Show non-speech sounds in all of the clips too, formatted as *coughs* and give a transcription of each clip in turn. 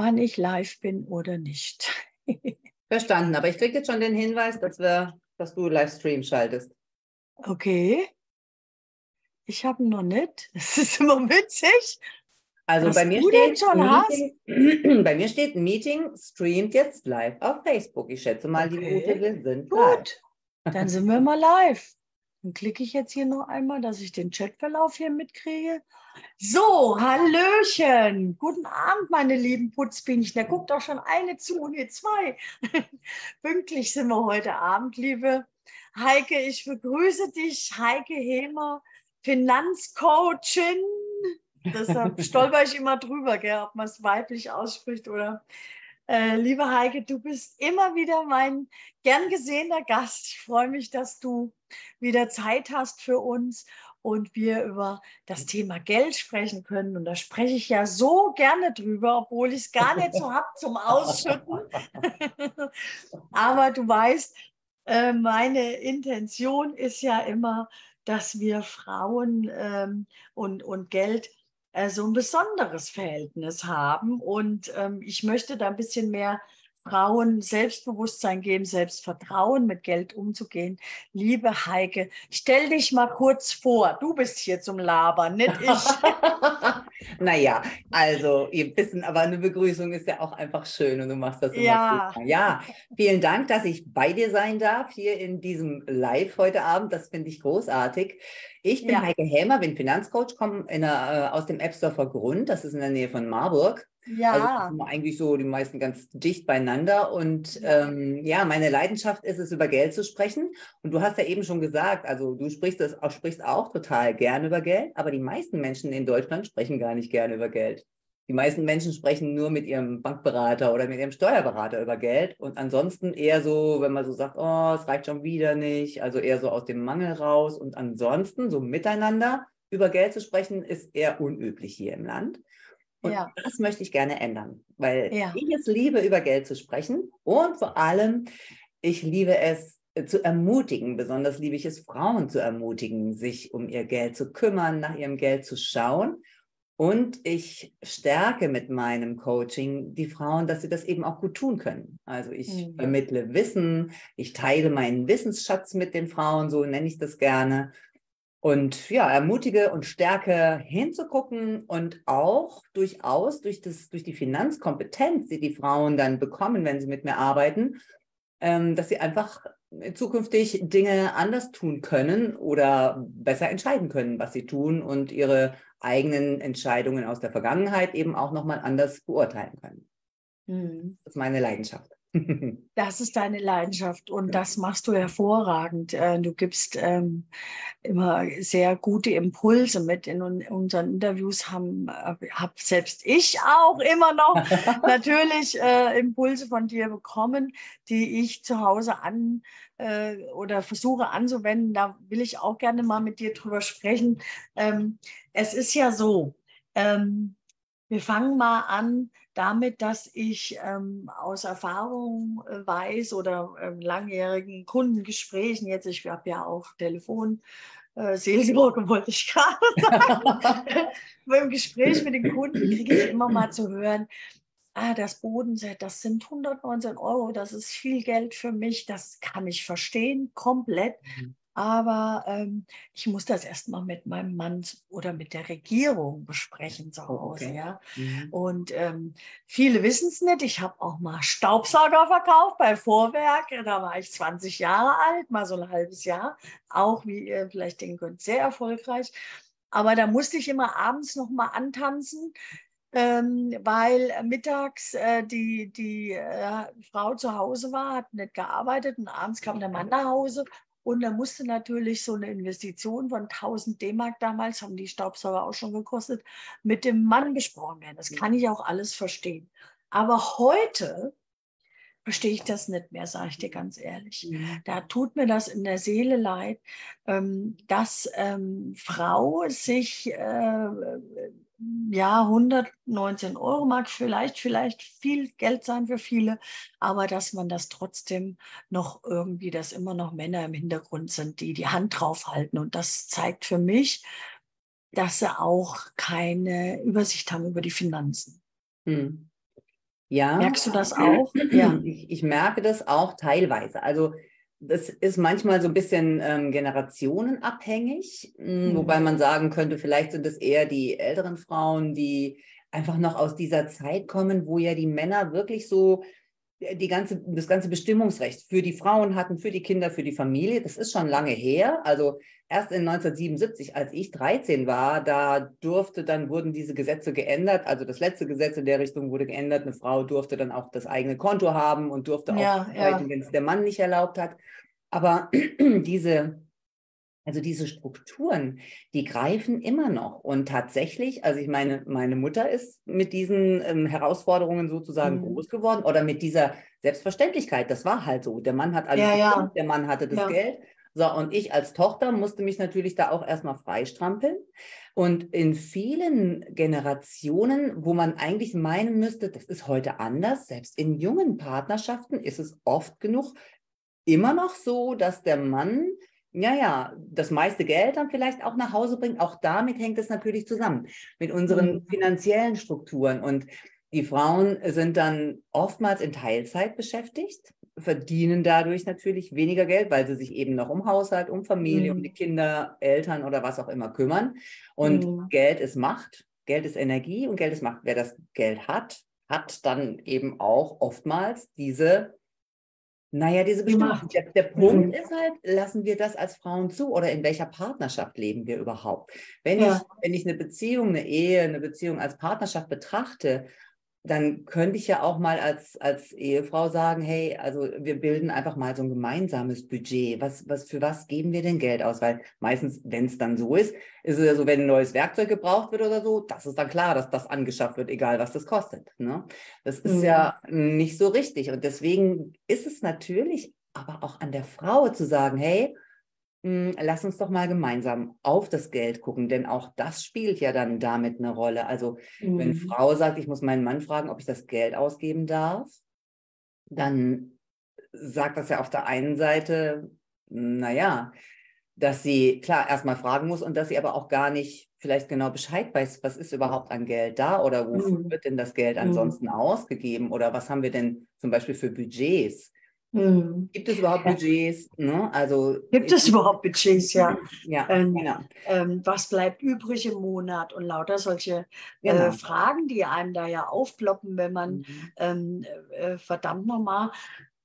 wann ich live bin oder nicht. *laughs* Verstanden, aber ich kriege jetzt schon den Hinweis, dass, wir, dass du Livestream schaltest. Okay. Ich habe noch nicht. *laughs* Das ist immer witzig. Also bei mir, steht schon Meeting, *clears throat* bei mir steht Meeting streamt jetzt live auf Facebook. Ich schätze mal, okay. die Ute sind Gut, live. dann sind wir mal live. Dann klicke ich jetzt hier noch einmal, dass ich den Chatverlauf hier mitkriege. So, Hallöchen. Guten Abend, meine lieben Putzbienchen. Da guckt auch schon eine zu und hier zwei. *laughs* Pünktlich sind wir heute Abend, liebe Heike. Ich begrüße dich, Heike Hemer, Finanzcoachin. Deshalb *laughs* stolper ich immer drüber, gell, ob man es weiblich ausspricht oder äh, liebe Heike, du bist immer wieder mein gern gesehener Gast. Ich freue mich, dass du wieder Zeit hast für uns und wir über das Thema Geld sprechen können. Und da spreche ich ja so gerne drüber, obwohl ich es gar nicht so habe zum Ausschütten. *laughs* Aber du weißt, äh, meine Intention ist ja immer, dass wir Frauen ähm, und, und Geld äh, so ein besonderes Verhältnis haben. Und ähm, ich möchte da ein bisschen mehr Frauen Selbstbewusstsein geben, Selbstvertrauen, mit Geld umzugehen. Liebe Heike, stell dich mal kurz vor. Du bist hier zum Labern, nicht ich. *laughs* naja, also ihr wissen, aber eine Begrüßung ist ja auch einfach schön und du machst das immer ja. gut. Ja, vielen Dank, dass ich bei dir sein darf hier in diesem Live heute Abend. Das finde ich großartig. Ich bin ja. Heike Hämer, bin Finanzcoach, komme in, äh, aus dem Ebsdorfer Grund, das ist in der Nähe von Marburg. Ja. Also eigentlich so die meisten ganz dicht beieinander. Und ähm, ja, meine Leidenschaft ist es, über Geld zu sprechen. Und du hast ja eben schon gesagt, also du sprichst, das, auch, sprichst auch total gern über Geld, aber die meisten Menschen in Deutschland sprechen gar nicht gerne über Geld. Die meisten Menschen sprechen nur mit ihrem Bankberater oder mit ihrem Steuerberater über Geld und ansonsten eher so, wenn man so sagt, oh, es reicht schon wieder nicht, also eher so aus dem Mangel raus und ansonsten so miteinander über Geld zu sprechen, ist eher unüblich hier im Land. Und ja. das möchte ich gerne ändern, weil ja. ich es liebe, über Geld zu sprechen und vor allem, ich liebe es äh, zu ermutigen, besonders liebe ich es, Frauen zu ermutigen, sich um ihr Geld zu kümmern, nach ihrem Geld zu schauen. Und ich stärke mit meinem Coaching die Frauen, dass sie das eben auch gut tun können. Also ich mhm. vermittle Wissen, ich teile meinen Wissensschatz mit den Frauen, so nenne ich das gerne und ja, ermutige und stärke hinzugucken und auch durchaus durch, das, durch die Finanzkompetenz, die die Frauen dann bekommen, wenn sie mit mir arbeiten, ähm, dass sie einfach zukünftig Dinge anders tun können oder besser entscheiden können, was sie tun und ihre eigenen Entscheidungen aus der Vergangenheit eben auch nochmal anders beurteilen können. Mhm. Das ist meine Leidenschaft. *laughs* Das ist deine Leidenschaft und das machst du hervorragend. Äh, du gibst ähm, immer sehr gute Impulse mit in unseren Interviews. Haben äh, hab selbst ich auch immer noch *laughs* natürlich äh, Impulse von dir bekommen, die ich zu Hause an äh, oder versuche anzuwenden. Da will ich auch gerne mal mit dir drüber sprechen. Ähm, es ist ja so. Ähm, wir fangen mal an damit, dass ich ähm, aus Erfahrung äh, weiß oder äh, langjährigen Kundengesprächen, jetzt ich habe ja auch Telefon, äh, Seelsorge *laughs* wollte ich gerade sagen, *laughs* beim Gespräch mit den Kunden kriege ich immer mal zu hören, ah, das Bodenset, das sind 119 Euro, das ist viel Geld für mich, das kann ich verstehen, komplett. Mhm. Aber ähm, ich muss das erstmal mit meinem Mann oder mit der Regierung besprechen zu oh, Hause. Okay. Ja? Mhm. Und ähm, viele wissen es nicht. Ich habe auch mal Staubsauger verkauft bei Vorwerk. Da war ich 20 Jahre alt, mal so ein halbes Jahr. Auch, wie ihr vielleicht denken könnt, sehr erfolgreich. Aber da musste ich immer abends noch mal antanzen. Ähm, weil mittags äh, die, die äh, Frau zu Hause war, hat nicht gearbeitet und abends kam der Mann nach Hause und da musste natürlich so eine Investition von 1000 D-Mark damals, haben die Staubsauger auch schon gekostet, mit dem Mann besprochen werden. Das kann ich auch alles verstehen. Aber heute verstehe ich das nicht mehr, sage ich dir ganz ehrlich. Mhm. Da tut mir das in der Seele leid, ähm, dass ähm, Frau sich äh, ja, 119 Euro mag vielleicht, vielleicht viel Geld sein für viele, aber dass man das trotzdem noch irgendwie, dass immer noch Männer im Hintergrund sind, die die Hand draufhalten. Und das zeigt für mich, dass sie auch keine Übersicht haben über die Finanzen. Hm. Ja. Merkst du das auch? ja. Ich, ich merke das auch teilweise. Also das ist manchmal so ein bisschen ähm, generationenabhängig, mhm. wobei man sagen könnte, vielleicht sind es eher die älteren Frauen, die einfach noch aus dieser Zeit kommen, wo ja die Männer wirklich so äh, die ganze, das ganze Bestimmungsrecht für die Frauen hatten, für die Kinder, für die Familie. Das ist schon lange her. Also erst in 1977, als ich 13 war, da durfte, dann wurden diese Gesetze geändert. Also das letzte Gesetz in der Richtung wurde geändert. Eine Frau durfte dann auch das eigene Konto haben und durfte auch ja, arbeiten, ja. wenn es der Mann nicht erlaubt hat. Aber *clears throat* diese also diese Strukturen, die greifen immer noch. Und tatsächlich, also ich meine, meine Mutter ist mit diesen ähm, Herausforderungen sozusagen mhm. groß geworden oder mit dieser Selbstverständlichkeit. Das war halt so. Der Mann hat alles, ja, ja. der Mann hatte das. Geld. So, und ich als Tochter musste mich natürlich da auch erstmal freistrampeln. Und in vielen Generationen, wo man eigentlich meinen müsste, das ist heute anders, selbst in jungen Partnerschaften ist es oft genug immer noch so, dass der Mann ja, ja, das meiste Geld dann vielleicht auch nach Hause bringt. Auch damit hängt es natürlich zusammen mit unseren mhm. finanziellen Strukturen. Und die Frauen sind dann oftmals in Teilzeit beschäftigt, verdienen dadurch natürlich weniger Geld, weil sie sich eben noch um Haushalt, um Familie, mhm. um die Kinder, Eltern oder was auch immer kümmern. Und mhm. Geld ist Macht, Geld ist Energie und Geld ist Macht. Wer das Geld hat, hat dann eben auch oftmals diese naja, diese Bestimmung. Der, der, Punkt mhm. ist halt, lassen wir das als Frauen zu oder in welcher Partnerschaft leben wir überhaupt? Wenn, ja. ich, wenn ich eine Beziehung, eine Ehe, eine Beziehung als Partnerschaft betrachte dann könnte ich ja auch mal als, als Ehefrau sagen, hey, also wir bilden einfach mal so ein gemeinsames Budget. Was, was, für was geben wir denn Geld aus? Weil meistens, wenn es dann so ist, ist es ja so, wenn ein neues Werkzeug gebraucht wird oder so, das ist dann klar, dass das angeschafft wird, egal was das kostet. Ne? Das ist mhm. ja nicht so richtig. Und deswegen ist es natürlich aber auch an der Frau zu sagen, hey, lass uns doch mal gemeinsam auf das Geld gucken, denn auch das spielt ja dann damit eine Rolle. Also mhm. wenn eine Frau sagt, ich muss meinen Mann fragen, ob ich das Geld ausgeben darf, dann sagt das ja auf der einen Seite, naja, dass sie klar erstmal fragen muss und dass sie aber auch gar nicht vielleicht genau Bescheid weiß, was ist überhaupt an Geld da oder wofür mhm. wird denn das Geld mhm. ansonsten mhm. ausgegeben oder was haben wir denn zum Beispiel für Budgets? Mhm. Gibt es überhaupt ja. Budgets? Ne? Also, Gibt es überhaupt Budgets, ja. ja ähm, genau. Ähm, was bleibt übrig im Monat? Und lauter solche äh, genau. äh, Fragen, die einem da ja aufploppen, wenn man mhm. ähm, äh, verdammt nochmal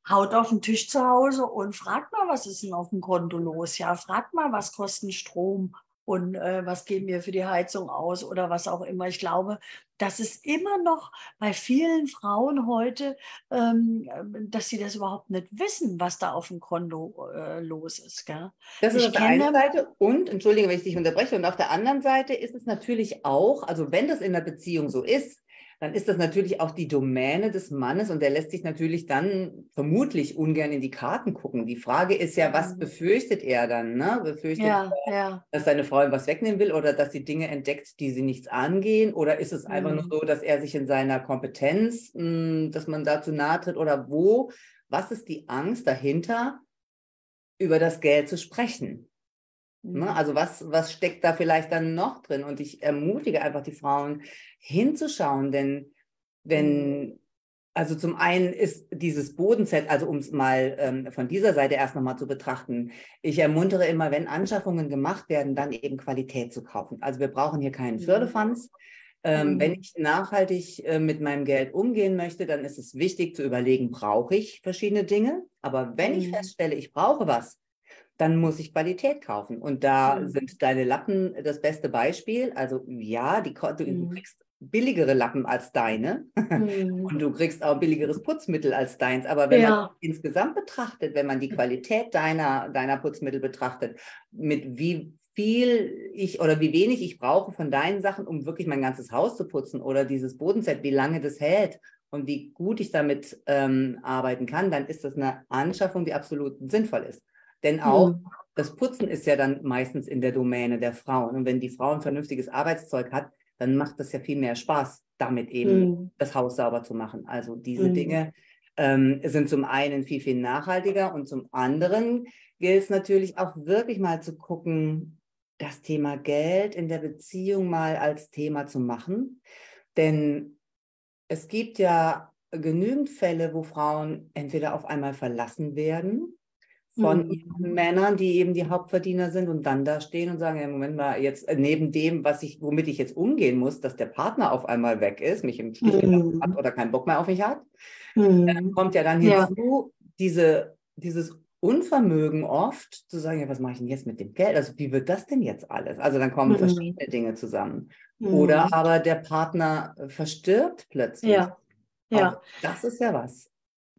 haut auf den Tisch zu Hause und fragt mal, was ist denn auf dem Konto los? Ja, fragt mal, was kostet Strom und äh, was geben wir für die Heizung aus oder was auch immer. Ich glaube, das ist immer noch bei vielen Frauen heute, ähm, dass sie das überhaupt nicht wissen, was da auf dem Konto äh, los ist. Gell? Das ist ich auf der einen Seite und, entschuldige, wenn ich dich unterbreche, und auf der anderen Seite ist es natürlich auch, also wenn das in der Beziehung so ist, dann ist das natürlich auch die Domäne des Mannes und der lässt sich natürlich dann vermutlich ungern in die Karten gucken. Die Frage ist ja, was befürchtet er dann? Ne? Befürchtet ja, er, ja. dass seine Frau ihm was wegnehmen will oder dass sie Dinge entdeckt, die sie nichts angehen? Oder ist es einfach nur mhm. so, dass er sich in seiner Kompetenz, mh, hm, dass man dazu nahe tritt? Oder wo? Was ist die Angst dahinter, über das Geld zu sprechen? Ne? Mhm. Also was, was steckt da vielleicht dann noch drin? Und ich ermutige einfach die Frauen hinzuschauen, denn wenn, mhm. also zum einen ist dieses Bodenset, also um es mal ähm, von dieser Seite erst nochmal zu betrachten, ich ermuntere immer, wenn Anschaffungen gemacht werden, dann eben Qualität zu kaufen. Also wir brauchen hier keinen Firlefanz. Ähm, mhm. Wenn ich nachhaltig äh, mit meinem Geld umgehen möchte, dann ist es wichtig zu überlegen, brauche ich verschiedene Dinge? Aber wenn mhm. ich feststelle, ich brauche was, dann muss ich Qualität kaufen. Und da mhm. sind deine Lappen das beste Beispiel. Also ja, die, du, mhm. kriegst billigere Lappen als deine mhm. und du kriegst auch billigeres Putzmittel als deins. Aber wenn ja. man insgesamt betrachtet, wenn man die Qualität deiner, deiner Putzmittel betrachtet, mit wie viel ich oder wie wenig ich brauche von deinen Sachen, um wirklich mein ganzes Haus zu putzen oder dieses Bodenset, wie lange das hält und wie gut ich damit ähm, arbeiten kann, dann ist das eine Anschaffung, die absolut sinnvoll ist. Denn auch mhm. das Putzen ist ja dann meistens in der Domäne der Frauen. Und wenn die Frau ein vernünftiges Arbeitszeug hat, dann macht das ja viel mehr Spaß, damit eben mhm. das Haus sauber zu machen. Also diese mhm. Dinge ähm, sind zum einen viel, viel nachhaltiger und zum anderen gilt es natürlich auch wirklich mal zu gucken, das Thema Geld in der Beziehung mal als Thema zu machen. Denn es gibt ja genügend Fälle, wo Frauen entweder auf einmal verlassen werden von mhm. ihren Männern, die eben die Hauptverdiener sind und dann da stehen und sagen, ja, Moment mal, jetzt äh, neben dem, was ich, womit ich jetzt umgehen muss, dass der Partner auf einmal weg ist, mich im Stich mhm. hat oder keinen Bock mehr auf mich hat, mhm. kommt ja dann hinzu, ja. diese, dieses Unvermögen oft zu sagen, ja, was mache ich denn jetzt mit dem Geld? Also wie wird das denn jetzt alles? Also dann kommen mhm. verschiedene Dinge zusammen. Mhm. Oder aber der Partner verstirbt plötzlich. Ja. Ja. Auch das ist ja was.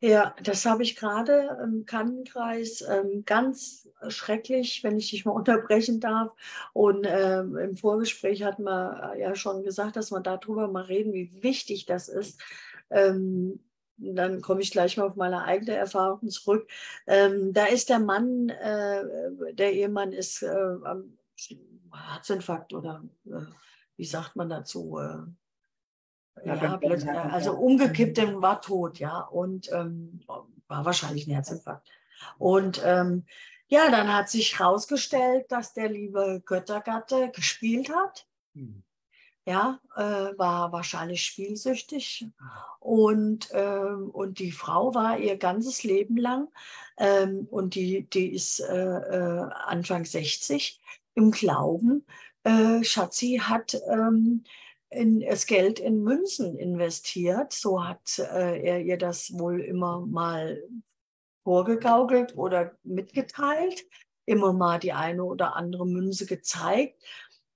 Ja, das habe ich gerade im Kannenkreis ähm, ganz schrecklich, wenn ich dich mal *laughs* unterbrechen darf. Und ähm, im Vorgespräch hat man ja schon gesagt, dass wir darüber mal reden, wie wichtig das ist. Ähm, dann komme ich gleich mal auf meine eigene Erfahrung zurück. Ähm, da ist der Mann, äh, der Ehemann ist äh, Herzinfarkt oder äh, wie sagt man dazu? Ja, also umgekippt und war tot, ja, und ähm, war wahrscheinlich ein Herzinfarkt. Und ähm, ja, dann hat sich herausgestellt, dass der liebe Göttergatte gespielt hat. Mhm. Ja, äh, war wahrscheinlich spielsüchtig. Und, ähm, und die Frau war ihr ganzes Leben lang, ähm, und die, die ist äh, äh Anfang 60, im Glauben, äh, Schatzi hat ähm, in, das Geld in Münzen investiert. So hat äh, er ihr das wohl immer mal vorgegaukelt oder mitgeteilt, immer mal die eine oder andere Münze gezeigt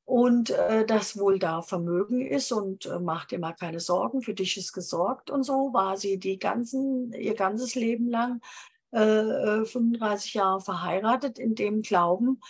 und äh, das wohl da Vermögen ist und äh, mach dir keine Sorgen, für dich ist gesorgt und so war sie die ganzen, ihr ganzes Leben lang äh, 35 äh, Jahre verheiratet in dem Glauben,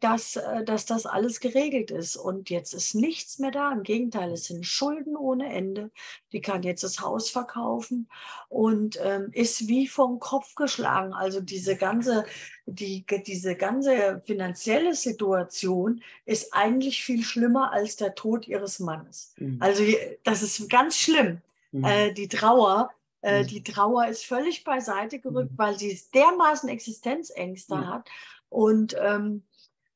dass, äh, dass das alles geregelt ist. Und jetzt ist nichts mehr da. Im Gegenteil, es sind Schulden ohne Ende. Die kann jetzt das Haus verkaufen und ähm, ist wie vom Kopf geschlagen. Also diese ganze, die, diese ganze finanzielle Situation ist eigentlich viel schlimmer als der Tod ihres Mannes. Mhm. Also das ist ganz schlimm. Mhm. Äh, die Trauer, äh, mhm. die Trauer ist völlig beiseite gerückt, mhm. weil sie dermaßen Existenzängste mhm. hat und, ähm,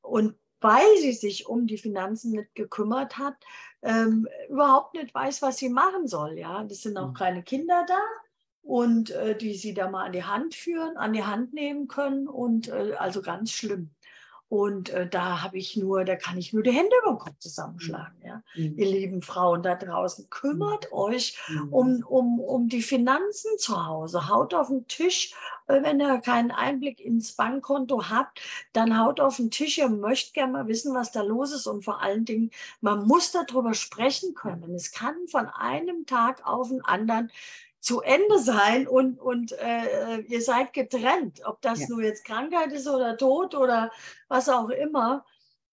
und weil sie sich um die Finanzen nicht gekümmert hat, ähm, überhaupt nicht weiß, was sie machen soll. Ja, das sind auch mhm. keine Kinder da und äh, die sie da mal an die Hand führen, an die Hand nehmen können und äh, also ganz schlimm. Und äh, da habe ich nur, da kann ich nur die Hände über den Kopf zusammenschlagen. Ja? Mhm. Ihr lieben Frauen da draußen, kümmert mhm. euch mhm. um, um, um die Finanzen zu Hause. Haut auf den Tisch, äh, wenn ihr keinen Einblick ins Bankkonto habt, dann haut auf den Tisch. Ihr möchtet gerne mal wissen, was da los ist. Und vor allen Dingen, man muss darüber sprechen können. Es kann von einem Tag auf den anderen zu Ende sein und, und äh, ihr seid getrennt, ob das ja. nur jetzt Krankheit ist oder Tod oder was auch immer.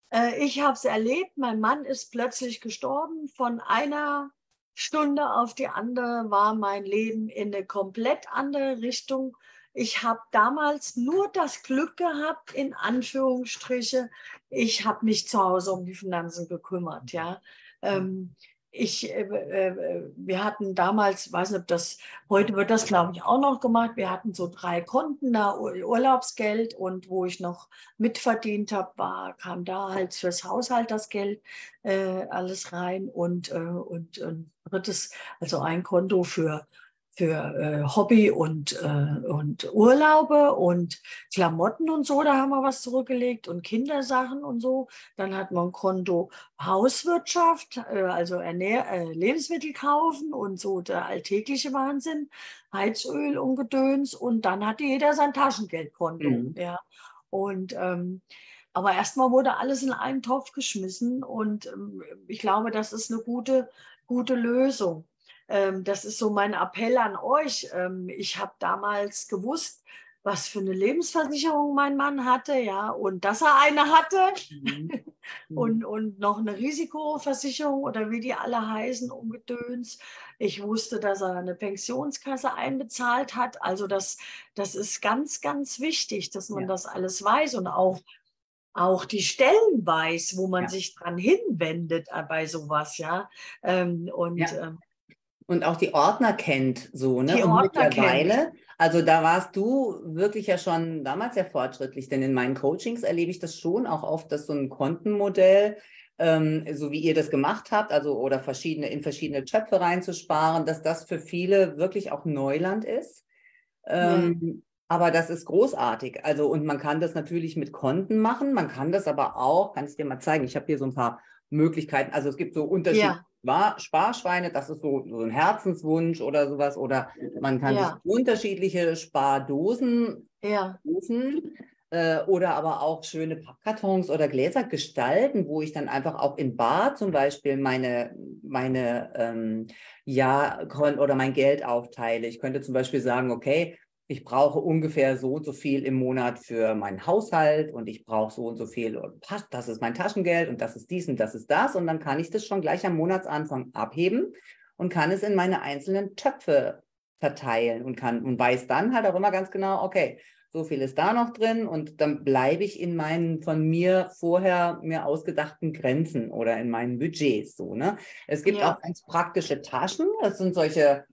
Äh, ich habe es erlebt, mein Mann ist plötzlich gestorben. Von einer Stunde auf die andere war mein Leben in eine komplett andere Richtung. Ich habe damals nur das Glück gehabt, in Anführungsstriche, ich habe mich zu Hause um die Finanzen gekümmert. Ja. Ähm, ich, äh, äh, wir hatten damals, weiß nicht, ob das, heute wird das, glaube ich, auch noch gemacht. Wir hatten so drei Konten, da Urlaubsgeld und wo ich noch mitverdient habe, war, kam da halt fürs Haushalt das Geld äh, alles rein und, äh, und ein drittes, also ein Konto für für äh, Hobby und, äh, und Urlaube und Klamotten und so, da haben wir was zurückgelegt und Kindersachen und so. Dann hat man ein Konto Hauswirtschaft, äh, also Ernähr äh, Lebensmittel kaufen und so der alltägliche Wahnsinn, Heizöl und Gedöns und dann hatte jeder sein Taschengeldkonto. Mhm. Ja. Und ähm, aber erstmal wurde alles in einen Topf geschmissen und ähm, ich glaube, das ist eine gute, gute Lösung. Ähm, das ist so mein Appell an euch. Ähm, ich habe damals gewusst, was für eine Lebensversicherung mein Mann hatte, ja, und dass er eine hatte mhm. *laughs* und, mhm. und noch eine Risikoversicherung oder wie die alle heißen, umgedöns. Ich wusste, dass er eine Pensionskasse einbezahlt hat. Also das, das ist ganz, ganz wichtig, dass man ja. das alles weiß und auch, auch die Stellen weiß, wo man ja. sich dran hinwendet äh, bei sowas, ja. Ähm, und ja. Und auch die Ordner kennt so, ne? Die und Ordner mittlerweile, kennt. also da warst du wirklich ja schon damals sehr fortschrittlich, denn in meinen Coachings erlebe ich das schon auch oft, dass so ein Kontenmodell ähm, so wie ihr das gemacht habt, also oder verschiedene in verschiedene Töpfe reinzusparen, dass das für viele wirklich auch Neuland ist. Ähm, ja. Aber das ist großartig. Also, und man kann das natürlich mit Konten machen. Man kann das aber auch, kann ich dir mal zeigen. Ich habe hier so ein paar Möglichkeiten. Also es gibt so unterschiedliche ja. Sparschweine, das ist so, so ein Herzenswunsch oder sowas. Oder man kann ja. sich unterschiedliche Spardosen ja. rufen äh, oder aber auch schöne Pappkartons oder Gläser gestalten, wo ich dann einfach auch in Bar zum Beispiel meine, meine ähm, ja oder mein Geld aufteile. Ich könnte zum Beispiel sagen, okay, ich brauche ungefähr so und so viel im Monat für meinen Haushalt und ich brauche so und so viel und das ist mein Taschengeld und das ist dies und das ist das und dann kann ich das schon gleich am Monatsanfang abheben und kann es in meine einzelnen Töpfe verteilen und kann und weiß dann halt auch immer ganz genau, okay, so viel ist da noch drin und dann bleibe ich in meinen von mir vorher mir ausgedachten Grenzen oder in meinen Budgets so. Ne? Es gibt ja. auch ganz praktische Taschen, das sind solche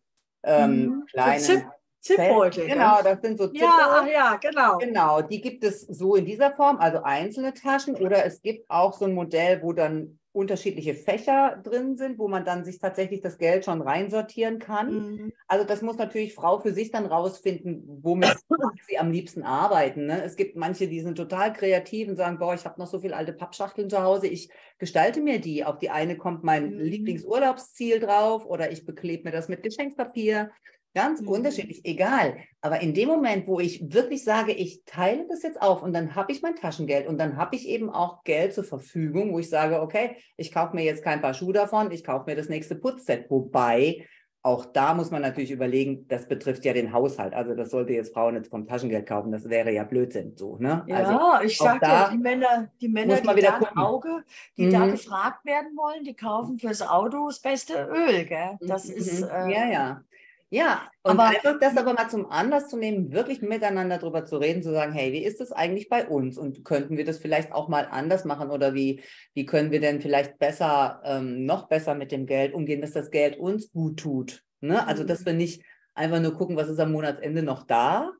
ähm, mhm. kleinen. So Zipbeutel. Genau, das sind so Zipbeutel. Ja, ja, genau. Genau, die gibt es so in dieser Form, also einzelne Taschen oder es gibt auch so ein Modell, wo dann unterschiedliche Fächer drin sind, wo man dann sich tatsächlich das Geld schon reinsortieren kann. Mhm. Also das muss natürlich Frau für sich dann rausfinden, womit *coughs* sie am liebsten arbeiten. Ne? Es gibt manche, die sind total kreativ und sagen, boah, ich habe noch so viele alte Pappschachteln zu Hause, ich gestalte mir die. Auf die eine kommt mein mhm. Lieblingsurlaubsziel drauf oder ich beklebe mir das mit Geschenkspapier. Ganz mhm. unterschiedlich, egal. Aber in dem Moment, wo ich wirklich sage, ich teile das jetzt auf und dann habe ich mein Taschengeld und dann habe ich eben auch Geld zur Verfügung, wo ich sage, okay, ich kaufe mir jetzt kein paar Schuhe davon, ich kaufe mir das nächste Putzset. Wobei, auch da muss man natürlich überlegen, das betrifft ja den Haushalt. Also das sollte jetzt Frauen jetzt vom Taschengeld kaufen, das wäre ja Blödsinn so. Ne? Ja, also ich sage ja, die Männer, die Männer, die da gucken. Auge, die mhm. da gefragt werden wollen, die kaufen fürs Auto das beste Öl. Gell? Das mhm. ist äh, ja, ja. Ja, und aber, einfach das aber mal zum Anlass zu nehmen, wirklich miteinander darüber zu reden, zu sagen, hey, wie ist das eigentlich bei uns? Und könnten wir das vielleicht auch mal anders machen? Oder wie, wie können wir denn vielleicht besser, ähm, noch besser mit dem Geld umgehen, dass das Geld uns gut tut? Ne? Also, dass mhm. wir nicht einfach nur gucken, was ist am Monatsende noch da,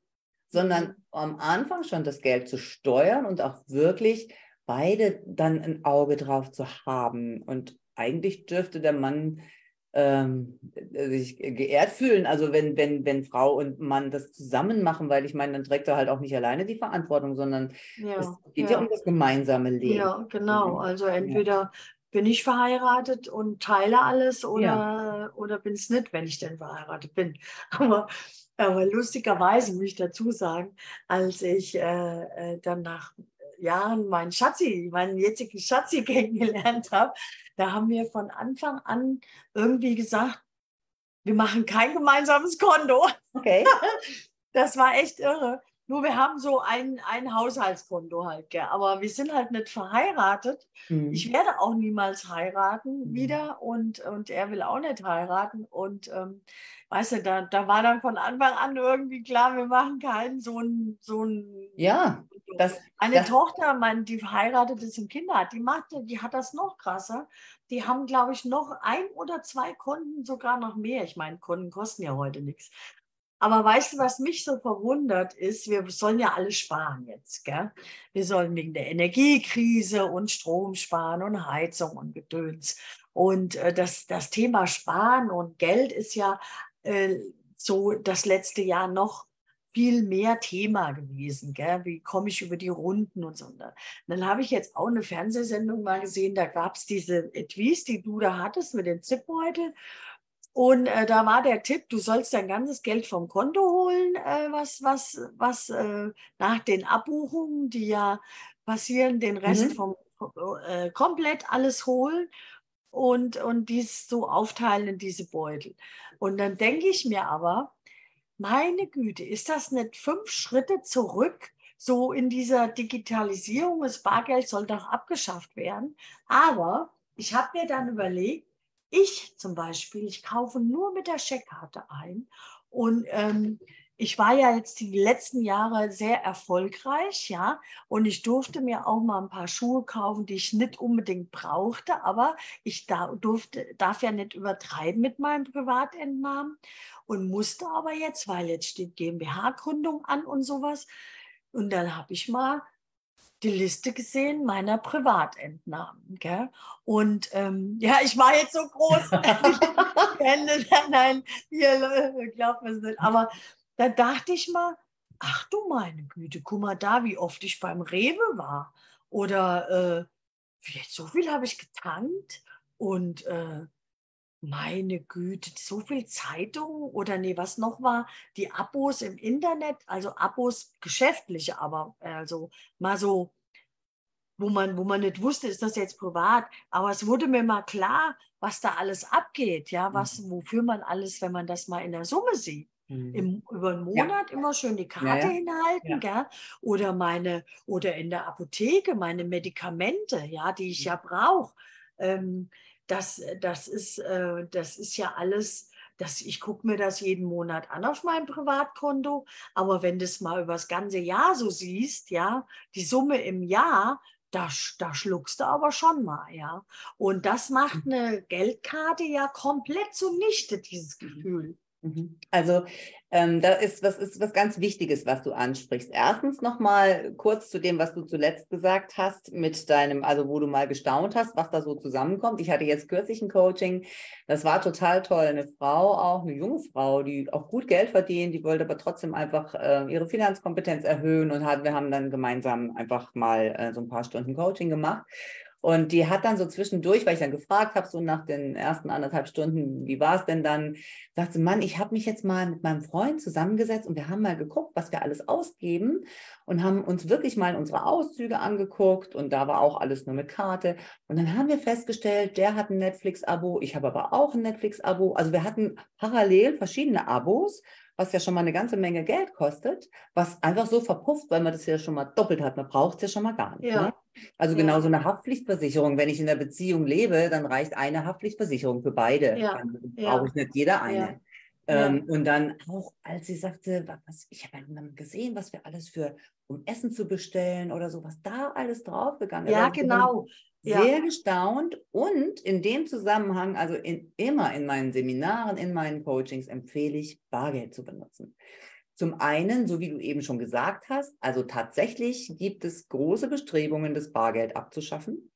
sondern mhm. am Anfang schon das Geld zu steuern und auch wirklich beide dann ein Auge drauf zu haben. Und eigentlich dürfte der Mann ähm, sich geehrt fühlen. Also wenn, wenn, wenn Frau und Mann das zusammen machen, weil ich meine, dann trägt er halt auch nicht alleine die Verantwortung, sondern ja, es geht ja. ja. um das gemeinsame Leben. Ja, genau. Mhm. Also entweder ja. bin ich verheiratet und teile alles oder, oder bin es nicht, wenn ich denn verheiratet bin. *laughs* Aber, aber lustigerweise muss ich dazu sagen, als ich äh, äh dann nach Jahren meinen Schatzi, meinen jetzigen Schatzi *laughs* kennengelernt habe, da haben wir von Anfang an irgendwie gesagt, wir machen kein gemeinsames Konto. Okay. *laughs* Das war echt irre. Nur wir haben so ein, ein Haushaltskonto halt, gell? aber wir sind halt nicht verheiratet. Mhm. Ich werde auch niemals heiraten mhm. wieder und, und er will auch nicht heiraten. Und ähm, weißt du, da, da war dann von Anfang an irgendwie klar, wir machen keinen so ein, so ja, das, Eine das, Tochter, mein, die verheiratet ist und Kinder hat, die macht, die hat das noch krasser. Die haben, glaube ich, noch ein oder zwei Kunden, sogar noch mehr. Ich meine, Kunden kosten ja heute nichts. Aber weißt du, was mich so verwundert ist, wir sollen ja alle sparen jetzt. Gell? Wir sollen wegen der Energiekrise und Strom sparen und Heizung und Gedöns. Und äh, das, das Thema Sparen und Geld ist ja äh, so das letzte Jahr noch viel mehr Thema gewesen. Gell? Wie komme ich über die Runden und so. Und dann habe ich jetzt auch eine Fernsehsendung mal gesehen, da gab es diese Etwies, die du da hattest mit den Zipbeutel. Und äh, da war der Tipp, du sollst dein ganzes Geld vom Konto holen, äh, was, was, was äh, nach den Abbuchungen, die ja passieren, den Rest mhm. vom äh, komplett alles holen und, und dies so aufteilen in diese Beutel. Und dann denke ich mir aber, meine Güte, ist das nicht fünf Schritte zurück? So in dieser Digitalisierung, das Bargeld soll doch abgeschafft werden. Aber ich habe mir dann überlegt, ich zum Beispiel, ich kaufe nur mit der Scheckkarte ein und ähm, ich war ja jetzt die letzten Jahre sehr erfolgreich, ja, und ich durfte mir auch mal ein paar Schuhe kaufen, die ich nicht unbedingt brauchte, aber ich da, durfte, darf ja nicht übertreiben mit meinem Privatentnahmen und musste aber jetzt, weil jetzt steht GmbH-Gründung an und sowas. Und dann habe ich mal die Liste gesehen meiner Privatentnahmen. Gell? Und ähm, ja, ich war jetzt so groß. Hände, *laughs* nein, ihr glaubt es nicht. Aber da dachte ich mal, ach du meine Güte, guck mal da, wie oft ich beim Rewe war. Oder äh, jetzt so viel habe ich getankt und äh, meine Güte, so viel Zeitungen oder nee, was noch war, die Abos im Internet, also Abos geschäftliche, aber also mal so, wo man, wo man nicht wusste, ist das jetzt privat, aber es wurde mir mal klar, was da alles abgeht, ja, was, mhm. wofür man alles, wenn man das mal in der Summe sieht. Mhm. Im, über einen Monat ja. immer schön die Karte ja, ja. hinhalten, Gell? oder meine, oder in der Apotheke meine Medikamente, ja, die ich mhm. ja brauche. Ähm, das, das, ist, äh, das ist ja alles, das, ich gucke mir das jeden Monat an auf meinem Privatkonto, aber wenn du es mal über das ganze Jahr so siehst, ja, die Summe im Jahr, da, da schluckst du aber schon mal, ja. Und das macht mhm. eine Geldkarte ja komplett zunichte, dieses mhm. Gefühl. Mhm. Also ähm, da ist was ist was ganz Wichtiges, was du ansprichst. Erstens nochmal kurz zu dem, was du zuletzt gesagt hast, mit deinem, also wo du mal gestaunt hast, was da so zusammenkommt. Ich hatte jetzt kürzlich ein Coaching, das war total toll. Eine Frau, auch eine junge Frau, die auch gut Geld verdient, die wollte aber trotzdem einfach äh, ihre Finanzkompetenz erhöhen und hat, wir haben dann gemeinsam einfach mal äh, so ein paar Stunden Coaching gemacht. Und die hat dann so zwischendurch, weil ich dann gefragt habe, so nach den ersten anderthalb Stunden, wie war es denn dann, sagt sie, Mann, ich habe mich jetzt mal mit meinem Freund zusammengesetzt und wir haben mal geguckt, was wir alles ausgeben und haben uns wirklich mal unsere Auszüge angeguckt und da war auch alles nur mit Karte. Und dann haben wir festgestellt, der hat ein Netflix-Abo, ich habe aber auch ein Netflix-Abo. Also wir hatten parallel verschiedene Abos was ja schon mal eine ganze Menge Geld kostet, was einfach so verpufft, weil man das ja schon mal doppelt hat. Man braucht es ja schon mal gar nicht. Ja. Ne? Also ja. genau so eine Haftpflichtversicherung. Wenn ich in einer Beziehung lebe, dann reicht eine Haftpflichtversicherung für beide. Ja. Dann brauche ich nicht jeder eine. Ähm, und dann auch, als sie sagte, was, ich habe ja gesehen, was wir alles für, um Essen zu bestellen oder so, was da alles draufgegangen ist. Ja, also genau sehr ja. gestaunt und in dem Zusammenhang, also in, immer in meinen Seminaren, in meinen Coachings empfehle ich, Bargeld zu benutzen. Zum einen, so wie du eben schon gesagt hast, also tatsächlich gibt es große Bestrebungen, das Bargeld abzuschaffen.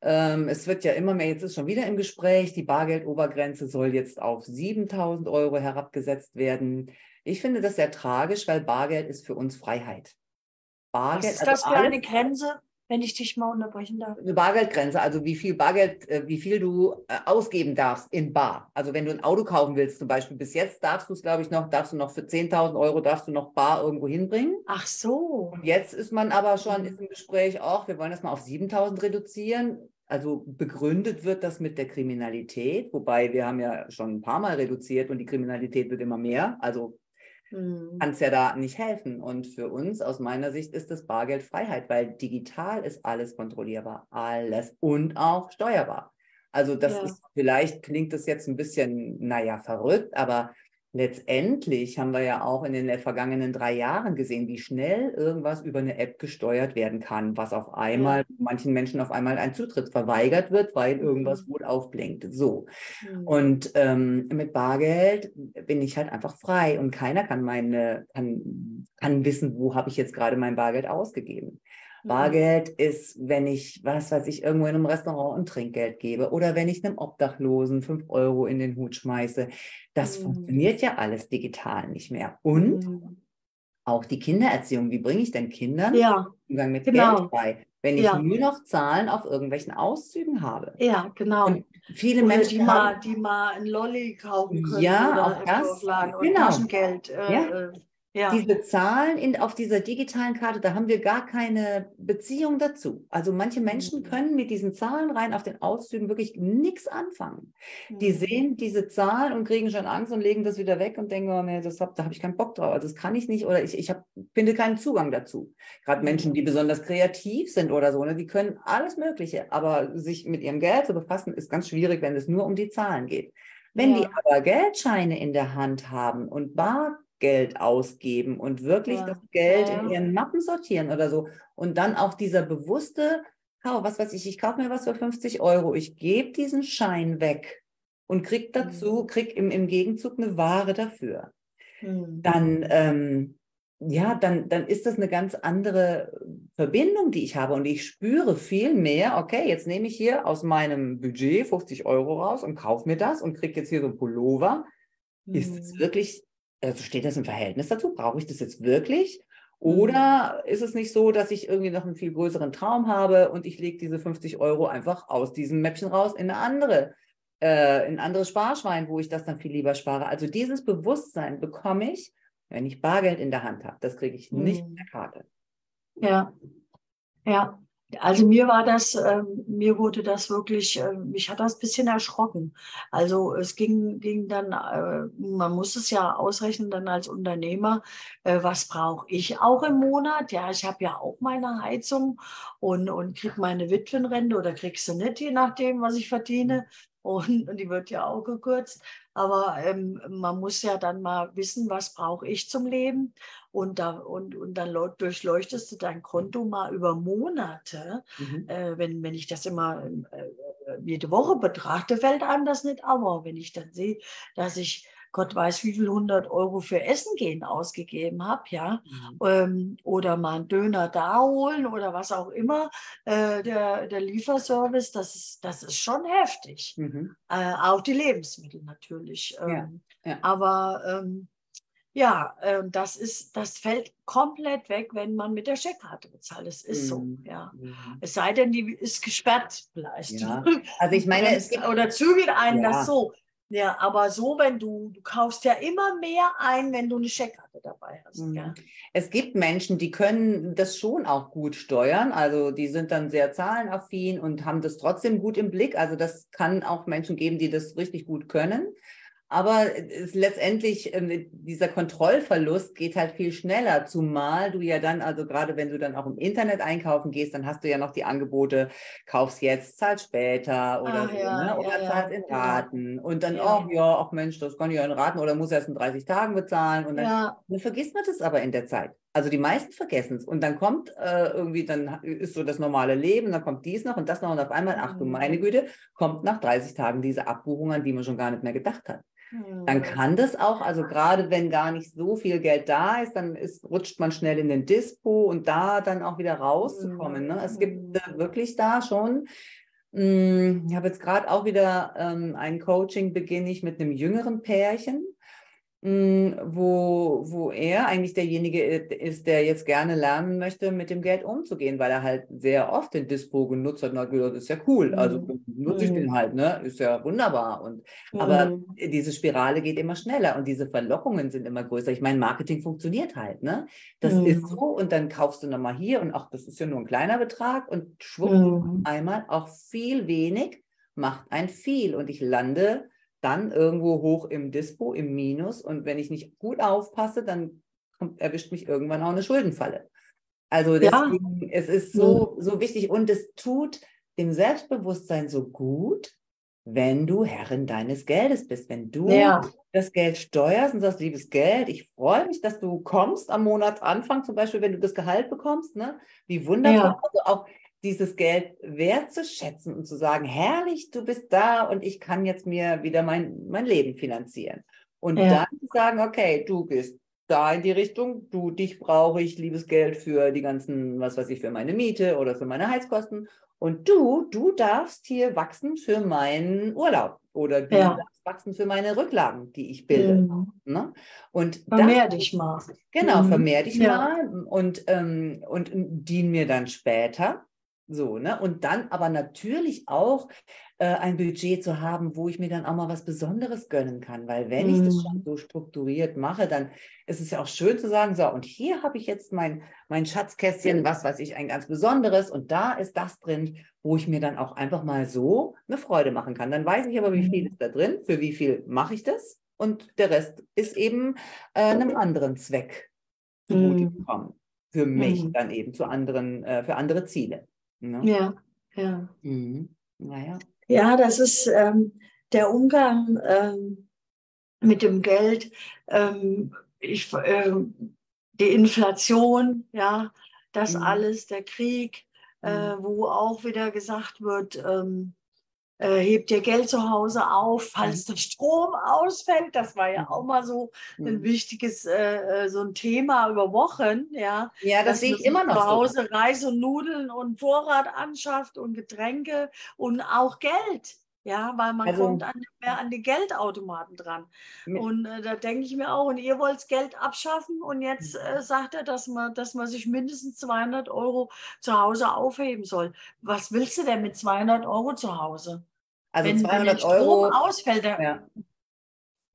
Ähm, es wird ja immer mehr, jetzt ist schon wieder im Gespräch, die Bargeldobergrenze soll jetzt auf 7000 Euro herabgesetzt werden. Ich finde das sehr tragisch, weil Bargeld ist für uns Freiheit. Bargeld, Was ist das also für eine Grenze? Wenn ich dich mal unterbrechen darf. Eine Bargeldgrenze, also wie viel Bargeld, äh, wie viel du äh, ausgeben darfst in Bar. Also wenn du ein Auto kaufen willst, zum Beispiel, bis jetzt darfst du es, glaube ich, noch, darfst du noch für 10.000 Euro darfst du noch Bar irgendwo hinbringen. Ach so. Und jetzt ist man aber schon, ist im Gespräch auch, wir wollen das mal auf 7.000 reduzieren. Also begründet wird das mit der Kriminalität, wobei wir haben ja schon ein paar Mal reduziert und die Kriminalität wird immer mehr. Also mhm. kann es ja da nicht helfen. Und für uns aus meiner Sicht ist das Bargeld Freiheit, weil digital ist alles kontrollierbar, alles und auch steuerbar. Also das ja. ist, vielleicht klingt das jetzt ein bisschen, naja, verrückt, aber letztendlich haben wir ja auch in den vergangenen drei Jahren gesehen, wie schnell irgendwas über eine App gesteuert werden kann, was auf einmal ja. manchen Menschen auf einmal ein Zutritt verweigert wird, weil irgendwas mhm. wohl aufblinkt. So. Mhm. Und ähm, mit Bargeld bin ich halt einfach frei und keiner kann meine, kann, kann wissen, wo habe ich jetzt gerade mein Bargeld ausgegeben. Mhm. Bargeld ist, wenn ich, was weiß ich, irgendwo in einem Restaurant ein Trinkgeld gebe oder wenn ich einem Obdachlosen fünf Euro in den Hut schmeiße. Das mhm. funktioniert ja alles digital nicht mehr. Und mhm. auch die Kindererziehung, wie bringe ich denn Kindern ja, Umgang mit genau. Geld bei? Wenn ich ja. nur noch Zahlen auf irgendwelchen Auszügen habe. Ja, genau. Und viele oder Menschen die mal, die mal ein Lolli kaufen können. Ja, auch das. Genau. Taschengeld. Äh, ja. Ja. Diese Zahlen in, auf dieser digitalen Karte, da haben wir gar keine Beziehung dazu. Also manche Menschen mhm. können mit diesen Zahlen rein auf den Auszügen wirklich nichts anfangen. Die mhm. sehen diese Zahlen und kriegen schon Angst und legen das wieder weg und denken, oh nee, das hab, da habe ich keinen Bock drauf, also das kann ich nicht oder ich, ich hab, finde keinen Zugang dazu. Gerade Menschen, die mhm. besonders kreativ sind oder so, ne, die können alles Mögliche, aber sich mit ihrem Geld zu befassen, ist ganz schwierig, wenn es nur um die Zahlen geht. Wenn ja. die aber Geldscheine in der Hand haben und bar Geld ausgeben und wirklich ja. das Geld ja. in ihren Mappen sortieren oder so. Und dann auch dieser bewusste, oh, was weiß ich, ich kaufe mir was für 50 Euro, ich gebe diesen Schein weg und krieg dazu, mhm. krieg im, im Gegenzug eine Ware dafür. Mhm. Dann ähm, ja, dann, dann ist das eine ganz andere Verbindung, die ich habe. Und ich spüre viel mehr, okay, jetzt nehme ich hier aus meinem Budget 50 Euro raus und kaufe mir das und kriege jetzt hier so ein Pullover. Mhm. Ist es wirklich, also steht das im Verhältnis dazu? Brauche ich das jetzt wirklich? Oder mhm. ist es nicht so, dass ich irgendwie noch einen viel größeren Traum habe und ich lege diese 50 Euro einfach aus diesem Mäppchen raus in eine andere, äh, in ein anderes Sparschwein, wo ich das dann viel lieber spare? Also dieses Bewusstsein bekomme ich, wenn ich Bargeld in der Hand habe. Das kriege ich nicht in der Karte. Ja, ja. Also mir war das, äh, mir wurde das wirklich, äh, mich hat das ein bisschen erschrocken. Also es ging, ging dann, äh, man muss es ja ausrechnen dann als Unternehmer, äh, was brauche ich auch im Monat? Ja, ich habe ja auch meine Heizung und, und kriege meine Witwenrente oder kriegst du nicht, je nachdem, was ich verdiene. Und, und die wird ja auch gekürzt. Aber ähm, man muss ja dann mal wissen, was brauche ich zum Leben. Und, da, und, und dann durchleuchtest du dein Konto mal über Monate. Mhm. Äh, wenn, wenn ich das immer äh, jede Woche betrachte, fällt einem das nicht. Aber wenn ich dann sehe, dass ich Gott weiß, wie viel hundert Euro für Essen gehen ausgegeben habe, ja, mhm. ähm, oder mal einen Döner da holen oder was auch immer, äh, der, der Lieferservice, das ist, das ist schon heftig. Mhm. Äh, auch die Lebensmittel natürlich. Ähm, ja, ja. Aber ähm, ja, äh, das ist, das fällt komplett weg, wenn man mit der Checkkarte bezahlt. Es ist mhm. so, ja. Mhm. Es sei denn, die ist gesperrt vielleicht. Ja. Also ich meine, es gibt, oder zügelt einen ja. das so. Ja, aber so, wenn du, du kaufst ja immer mehr ein, wenn du eine Checkkarte dabei hast. Mhm. Ja. Es gibt Menschen, die können das schon auch gut steuern. Also die sind dann sehr zahlenaffin und haben das trotzdem gut im Blick. Also das kann auch Menschen geben, die das richtig gut können. Aber es, letztendlich, äh, dieser Kontrollverlust geht halt viel schneller, zumal du ja dann, also gerade wenn du dann auch im Internet einkaufen gehst, dann hast du ja noch die Angebote, kaufst jetzt, zahlst später oder, ah, so, ja, ne? oder ja, zahlst in Raten. Ja. Und dann, ja. oh ja, ach Mensch, das kann ich ja in Raten oder muss erst in 30 Tagen bezahlen. Und dann, dann vergisst man das aber in der Zeit. Also die meisten vergessen es. Und dann kommt äh, irgendwie, dann ist so das normale Leben, dann kommt dies noch und das noch und auf einmal, ach du meine mhm. Güte, kommt nach 30 Tagen diese Abbuchung, an die man schon gar nicht mehr gedacht hat. Dann hm. kann das auch, also gerade wenn gar nicht so viel Geld da ist, dann ist, rutscht man schnell in den Dispo und da dann auch wieder rauszukommen. Ne? Es gibt äh, hm. wirklich da schon, mh, hm, ich habe jetzt gerade auch wieder ähm, ein Coaching, beginne ich mit einem jüngeren Pärchen. Mm, wo, wo er eigentlich derjenige ist, der jetzt gerne lernen möchte, mit dem Geld umzugehen, weil er halt sehr oft den Dispo genutzt hat und hat gedacht, das ist ja cool, also mhm. nutze ich den halt, ne? Ist ja wunderbar. Und mhm. aber diese Spirale geht immer schneller und diese Verlockungen sind immer größer. Ich meine, Marketing funktioniert halt, ne? Das mhm. ist so, und dann kaufst du nochmal hier und ach, das ist ja nur ein kleiner Betrag und schwupp, mhm. einmal auch viel wenig macht ein viel. Und ich lande dann irgendwo hoch im Dispo, im Minus. Und wenn ich nicht gut aufpasse, dann kommt, erwischt mich irgendwann auch eine Schuldenfalle. Also deswegen, ja. es ist so, so wichtig und es tut dem Selbstbewusstsein so gut, wenn du Herrin deines Geldes bist, wenn du ja. das Geld steuerst und sagst, liebes Geld, ich freue mich, dass du kommst am Monatsanfang, zum Beispiel, wenn du das Gehalt bekommst, ne? Wie wundervoll. Ja. Also auch dieses Geld wertzuschätzen und zu sagen, herrlich, du bist da und ich kann jetzt mir wieder mein, mein Leben finanzieren. Und ja. dann zu sagen, okay, du gehst da in die Richtung, du, dich brauche ich, liebes Geld für die ganzen, was weiß ich, für meine Miete oder für meine Heizkosten. Und du, du darfst hier wachsen für meinen Urlaub oder du ja. darfst wachsen für meine Rücklagen, die ich bilde. Mhm. Ne? Und vermehr dich mal. Genau, mhm. vermehr dich ja. mal und, ähm, und dien mir dann später so, ne? Und dann aber natürlich auch äh, ein Budget zu haben, wo ich mir dann auch mal was Besonderes gönnen kann. Weil wenn mm. ich das schon mhm. so strukturiert mache, dann ist es ja auch schön zu sagen, so, und hier habe ich jetzt mein, mein Schatzkästchen, was weiß ich, ein ganz Besonderes. Und da ist das drin, wo ich mir dann auch einfach mal so eine Freude machen kann. Dann weiß ich aber, wie viel mhm. ist da drin, für wie viel mache ich das. Und der Rest ist eben äh, einem anderen Zweck zugute mm. gekommen. Für mich mm. dann eben zu anderen, äh, für andere Ziele. Ne? Ja, ja. Mhm. Naja. Ja, das ist ähm, der Umgang ähm, mit dem Geld. Ähm, ich, ähm, die Inflation, ja, das mhm. alles, der Krieg, äh, mhm. wo auch wieder gesagt wird, ähm, äh, hebt ihr Geld zu Hause auf, falls der Strom ausfällt. Das war ja auch mal so ein mhm. wichtiges, äh, äh, so ein Thema über Wochen. Ja, ja das sehe ich immer noch. Zu Hause so. Reis und Nudeln und Vorrat anschafft und Getränke und auch Geld. Ja, weil man also, kommt an, mehr an die Geldautomaten dran. Und äh, da denke ich mir auch, und ihr wollt Geld abschaffen und jetzt äh, sagt er, dass man, dass man sich mindestens 200 Euro zu Hause aufheben soll. Was willst du denn mit 200 Euro zu Hause? Also wenn, 200 wenn Euro ausfällt, ja.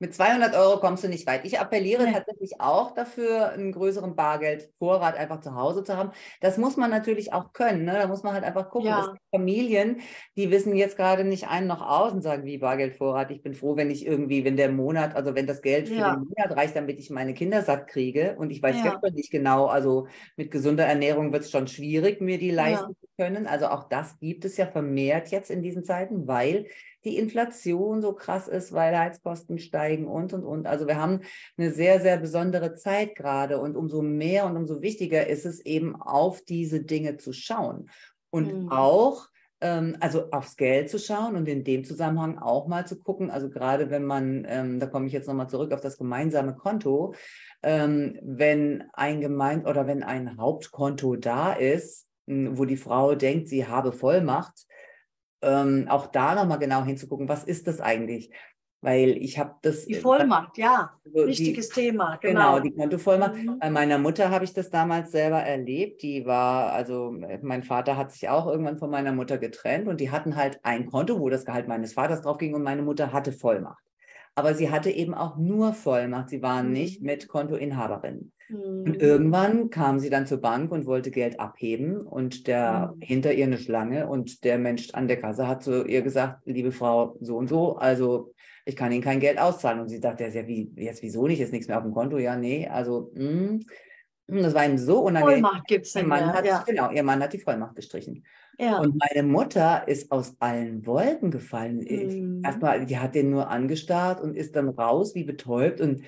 Mit 200 Euro kommst du nicht weit. Ich appelliere nee. tatsächlich auch dafür, einen größeren Bargeldvorrat einfach zu Hause zu haben. Das muss man natürlich auch können. Ne? Da muss man halt einfach gucken. Ja. Es gibt Familien, die wissen jetzt gerade nicht ein noch aus und sagen, wie Bargeldvorrat. Ich bin froh, wenn ich irgendwie, wenn der Monat, also wenn das Geld für ja. den Monat reicht, damit ich meine Kinder satt kriege. Und ich weiß ja. jetzt nicht genau, also mit gesunder Ernährung wird es schon schwierig, mir die leisten zu können. Also auch das gibt es ja vermehrt jetzt in diesen Zeiten, weil die Inflation so krass ist, weil Heizkosten steigen und, und, und. Also wir haben eine sehr, sehr besondere Zeit gerade und umso mehr und umso wichtiger ist es eben auf diese Dinge zu schauen und mhm. auch ähm, also aufs Geld zu schauen und in dem Zusammenhang auch mal zu gucken, also gerade wenn man, ähm, da komme ich jetzt nochmal zurück auf das gemeinsame Konto, ähm, wenn ein Gemein oder wenn ein Hauptkonto da ist, wo die Frau denkt, sie habe Vollmacht, ähm, auch da nochmal genau hinzugucken, was ist das eigentlich? Weil ich habe das. Die Vollmacht, ja, also wichtiges die, Thema. Genau. genau, die Kontovollmacht. Mhm. Bei meiner Mutter habe ich das damals selber erlebt. Die war, also mein Vater hat sich auch irgendwann von meiner Mutter getrennt und die hatten halt ein Konto, wo das Gehalt meines Vaters drauf ging und meine Mutter hatte Vollmacht. Aber sie hatte eben auch nur Vollmacht. Sie waren mhm. nicht mit Kontoinhaberin. Und mhm. irgendwann kam sie dann zur Bank und wollte Geld abheben und der mhm. hinter ihr eine Schlange und der Mensch an der Kasse hat zu ihr gesagt, liebe Frau so und so, also ich kann Ihnen kein Geld auszahlen. Und sie dachte, ja, wie, jetzt wieso nicht, ist nichts mehr auf dem Konto? Ja, nee, also mh, hm, hm, das war ihm so unangenehm. Vollmacht gibt es ihr Mann hat, ja. Genau, ihr Mann hat die Vollmacht gestrichen. Ja. Und meine Mutter ist aus allen Wolken gefallen. Mhm. Erstmal, die hat den nur angestarrt und ist dann raus wie betäubt. Und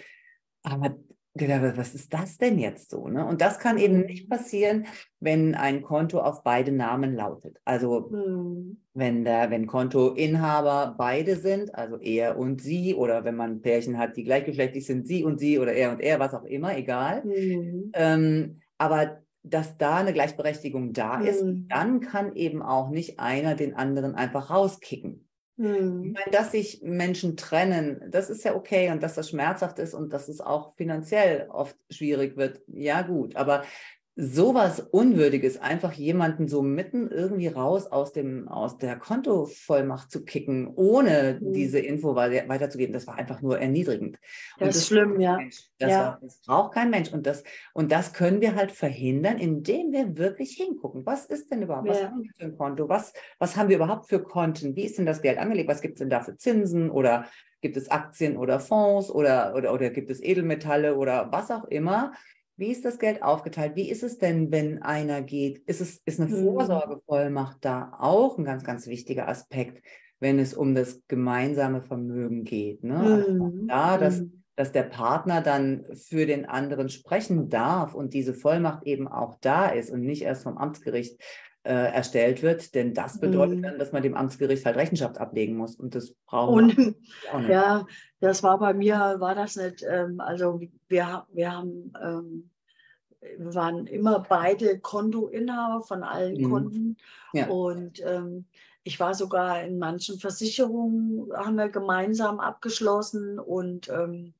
aber gedacht, was ist das denn jetzt so? Ne? Und das kann eben nicht passieren, wenn ein Konto auf beide Namen lautet. Also hm. wenn der, wenn Kontoinhaber beide sind, also er und sie, oder wenn man Pärchen hat, die gleichgeschlechtlich sind, sie und sie oder er und er, was auch immer, egal. Hm. Ähm, aber dass da eine Gleichberechtigung da hm. ist, dann kann eben auch nicht einer den anderen einfach rauskicken. Hm. Meine, dass sich Menschen trennen, das ist ja okay und dass das schmerzhaft ist und dass es auch finanziell oft schwierig wird, ja gut. Aber sowas Unwürdiges, einfach jemanden so mitten irgendwie raus aus, dem, aus der Kontovollmacht zu kicken, ohne mhm. diese Info weiterzugeben, das war einfach nur erniedrigend. Das, das ist schlimm, ja. Das, ja. War, das, braucht kein Mensch. Und das, und das können wir halt verhindern, indem wir wirklich hingucken. Was ist denn überhaupt? Ja. Was haben wir für ein Konto? Was, was haben wir überhaupt für Konten? Wie ist denn das Geld angelegt? Was gibt es denn da für Zinsen? Oder gibt es Aktien oder Fonds oder, oder, oder gibt es Edelmetalle oder was auch immer? Wie ist das Geld aufgeteilt? Wie ist es denn, wenn einer geht? Ist, es, ist eine mhm. Vorsorgevollmacht da auch ein ganz, ganz wichtiger Aspekt, wenn es um das gemeinsame Vermögen geht? Ne? Also mhm. da, dass, mhm. dass der Partner dann für den anderen sprechen darf und diese Vollmacht eben auch da ist und nicht erst vom Amtsgericht äh, erstellt wird, denn das bedeutet mhm. dann, dass man dem Amtsgericht halt Rechenschaft ablegen muss und das brauchen wir auch nicht. Ja, das war bei mir, war das nicht, ähm, also wir, wir haben, ähm, wir waren immer beide Kontoinhaber von allen mhm. Konten ja. und ähm, ich war sogar in manchen Versicherungen, haben wir gemeinsam abgeschlossen und ähm,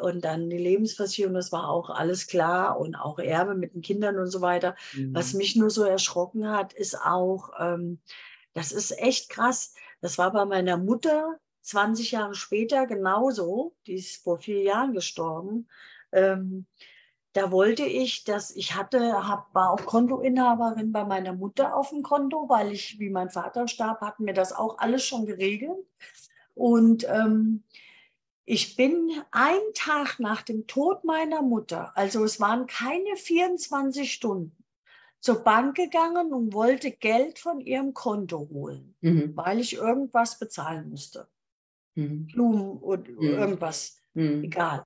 und dann die Lebensversicherung, das war auch alles klar und auch Erbe mit den Kindern und so weiter. Mhm. Was mich nur so erschrocken hat, ist auch, ähm, das ist echt krass. Das war bei meiner Mutter 20 Jahre später genauso. Die ist vor vier Jahren gestorben. Ähm, da wollte ich, dass ich hatte, hab, war auch Kontoinhaberin bei meiner Mutter auf dem Konto, weil ich, wie mein Vater starb, hatten wir das auch alles schon geregelt. Und ähm, ich bin einen Tag nach dem Tod meiner Mutter, also es waren keine 24 Stunden, zur Bank gegangen und wollte Geld von ihrem Konto holen, mhm. weil ich irgendwas bezahlen musste. Mhm. Blumen oder mhm. irgendwas, mhm. egal.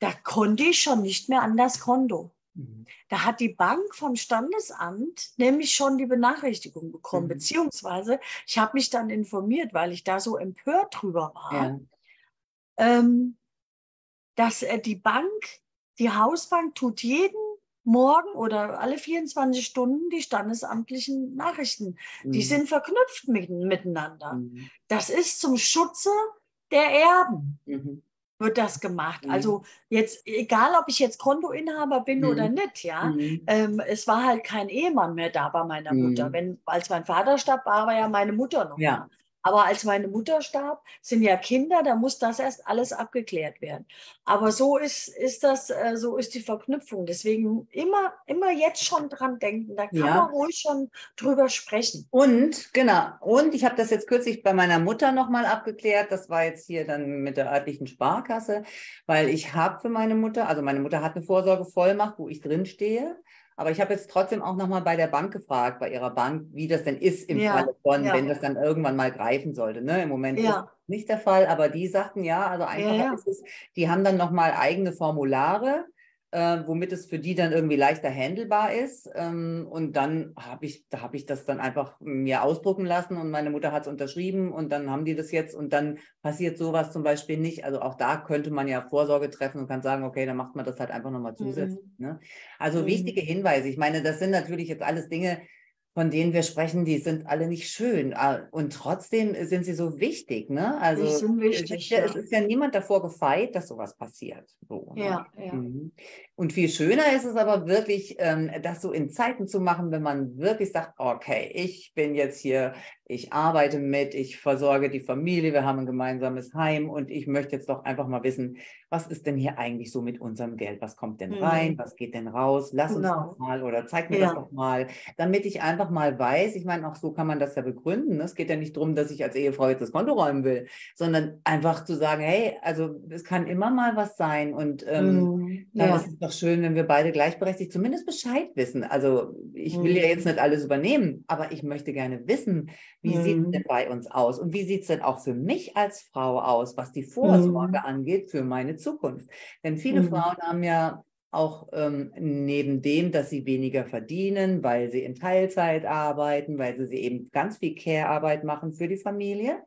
Da konnte ich schon nicht mehr an das Konto, Mhm. Da hat die Bank vom Standesamt nämlich schon die Benachrichtigung bekommen, mhm. beziehungsweise ich habe mich dann informiert, weil ich da so empört drüber war, ja. Ähm, dass die Bank, die Hausbank tut jeden Morgen oder alle 24 Stunden die standesamtlichen Nachrichten. Mhm. Die sind verknüpft mit, miteinander. Mhm. Das ist zum Schutze der Erben. Mhm wird das gemacht. Mhm. Also jetzt, egal ob ich jetzt Kontoinhaber bin mhm. oder nicht, ja, mhm. ähm, es war halt kein Ehemann mehr da bei meiner Mutter. Mhm. Wenn, als mein Vater starb, war ja meine Mutter noch. Ja. Aber als meine Mutter starb, sind ja Kinder, da muss das erst alles abgeklärt werden. Aber so ist, ist das, äh, so ist die Verknüpfung. Deswegen immer, immer jetzt schon dran denken. Da kann ja. man ruhig schon drüber sprechen. Und genau, und ich habe das jetzt kürzlich bei meiner Mutter nochmal abgeklärt. Das war jetzt hier dann mit der örtlichen Sparkasse, weil ich habe für meine Mutter, also meine Mutter hat eine Vorsorgevollmacht, wo ich drin stehe. Aber ich habe jetzt trotzdem auch nochmal bei der Bank gefragt, bei ihrer Bank, wie das denn ist im ja, Falle von, ja. wenn das dann irgendwann mal greifen sollte. Ne? Im Moment ja. ist nicht der Fall, aber die sagten ja, also einfacher ist es, die haben dann nochmal eigene Formulare äh, womit es für die dann irgendwie leichter handelbar ist. Ähm, und dann habe ich, da habe ich das dann einfach mir ausdrucken lassen und meine Mutter hat es unterschrieben und dann haben die das jetzt und dann passiert sowas zum Beispiel nicht. Also auch da könnte man ja Vorsorge treffen und kann sagen, okay, dann macht man das halt einfach nochmal zusätzlich. Mhm. Ne? Also mhm. wichtige Hinweise. Ich meine, das sind natürlich jetzt alles Dinge, von denen wir sprechen, die sind alle nicht schön. Ah, und trotzdem sind sie so wichtig. Ne? Also wichtig, es, ist ja, ja. es ist ja niemand davor gefeit, dass sowas passiert. So, ne? ja, ja. Mhm. Und viel schöner ist es aber wirklich, ähm, das so in Zeiten zu machen, wenn man wirklich sagt, okay, ich bin jetzt hier, ich arbeite mit, ich versorge die Familie, wir haben ein gemeinsames Heim und ich möchte jetzt doch einfach mal wissen, was ist denn hier eigentlich so mit unserem Geld? Was kommt denn rein? Mhm. Was geht denn raus? Lass uns genau. doch mal oder zeig mir ja. das doch mal, damit ich einfach mal weiß, ich meine, auch so kann man das ja begründen. Ne? Es geht ja nicht darum, dass ich als Ehefrau jetzt das Konto räumen will, sondern einfach zu sagen, hey, also es kann immer mal was sein und ähm, mhm. dann ist es doch schön, wenn wir beide gleichberechtigt zumindest Bescheid wissen. Also ich will mhm. ja jetzt nicht alles übernehmen, aber ich möchte gerne wissen, wie mhm. sieht es denn bei uns aus und wie sieht es denn auch für mich als Frau aus, was die Vorsorge mhm. angeht für meine Zukunft. Denn viele mhm. Frauen haben ja auch ähm, neben dem, dass sie weniger verdienen, weil sie in Teilzeit arbeiten, weil sie eben ganz viel Care-Arbeit machen für die Familie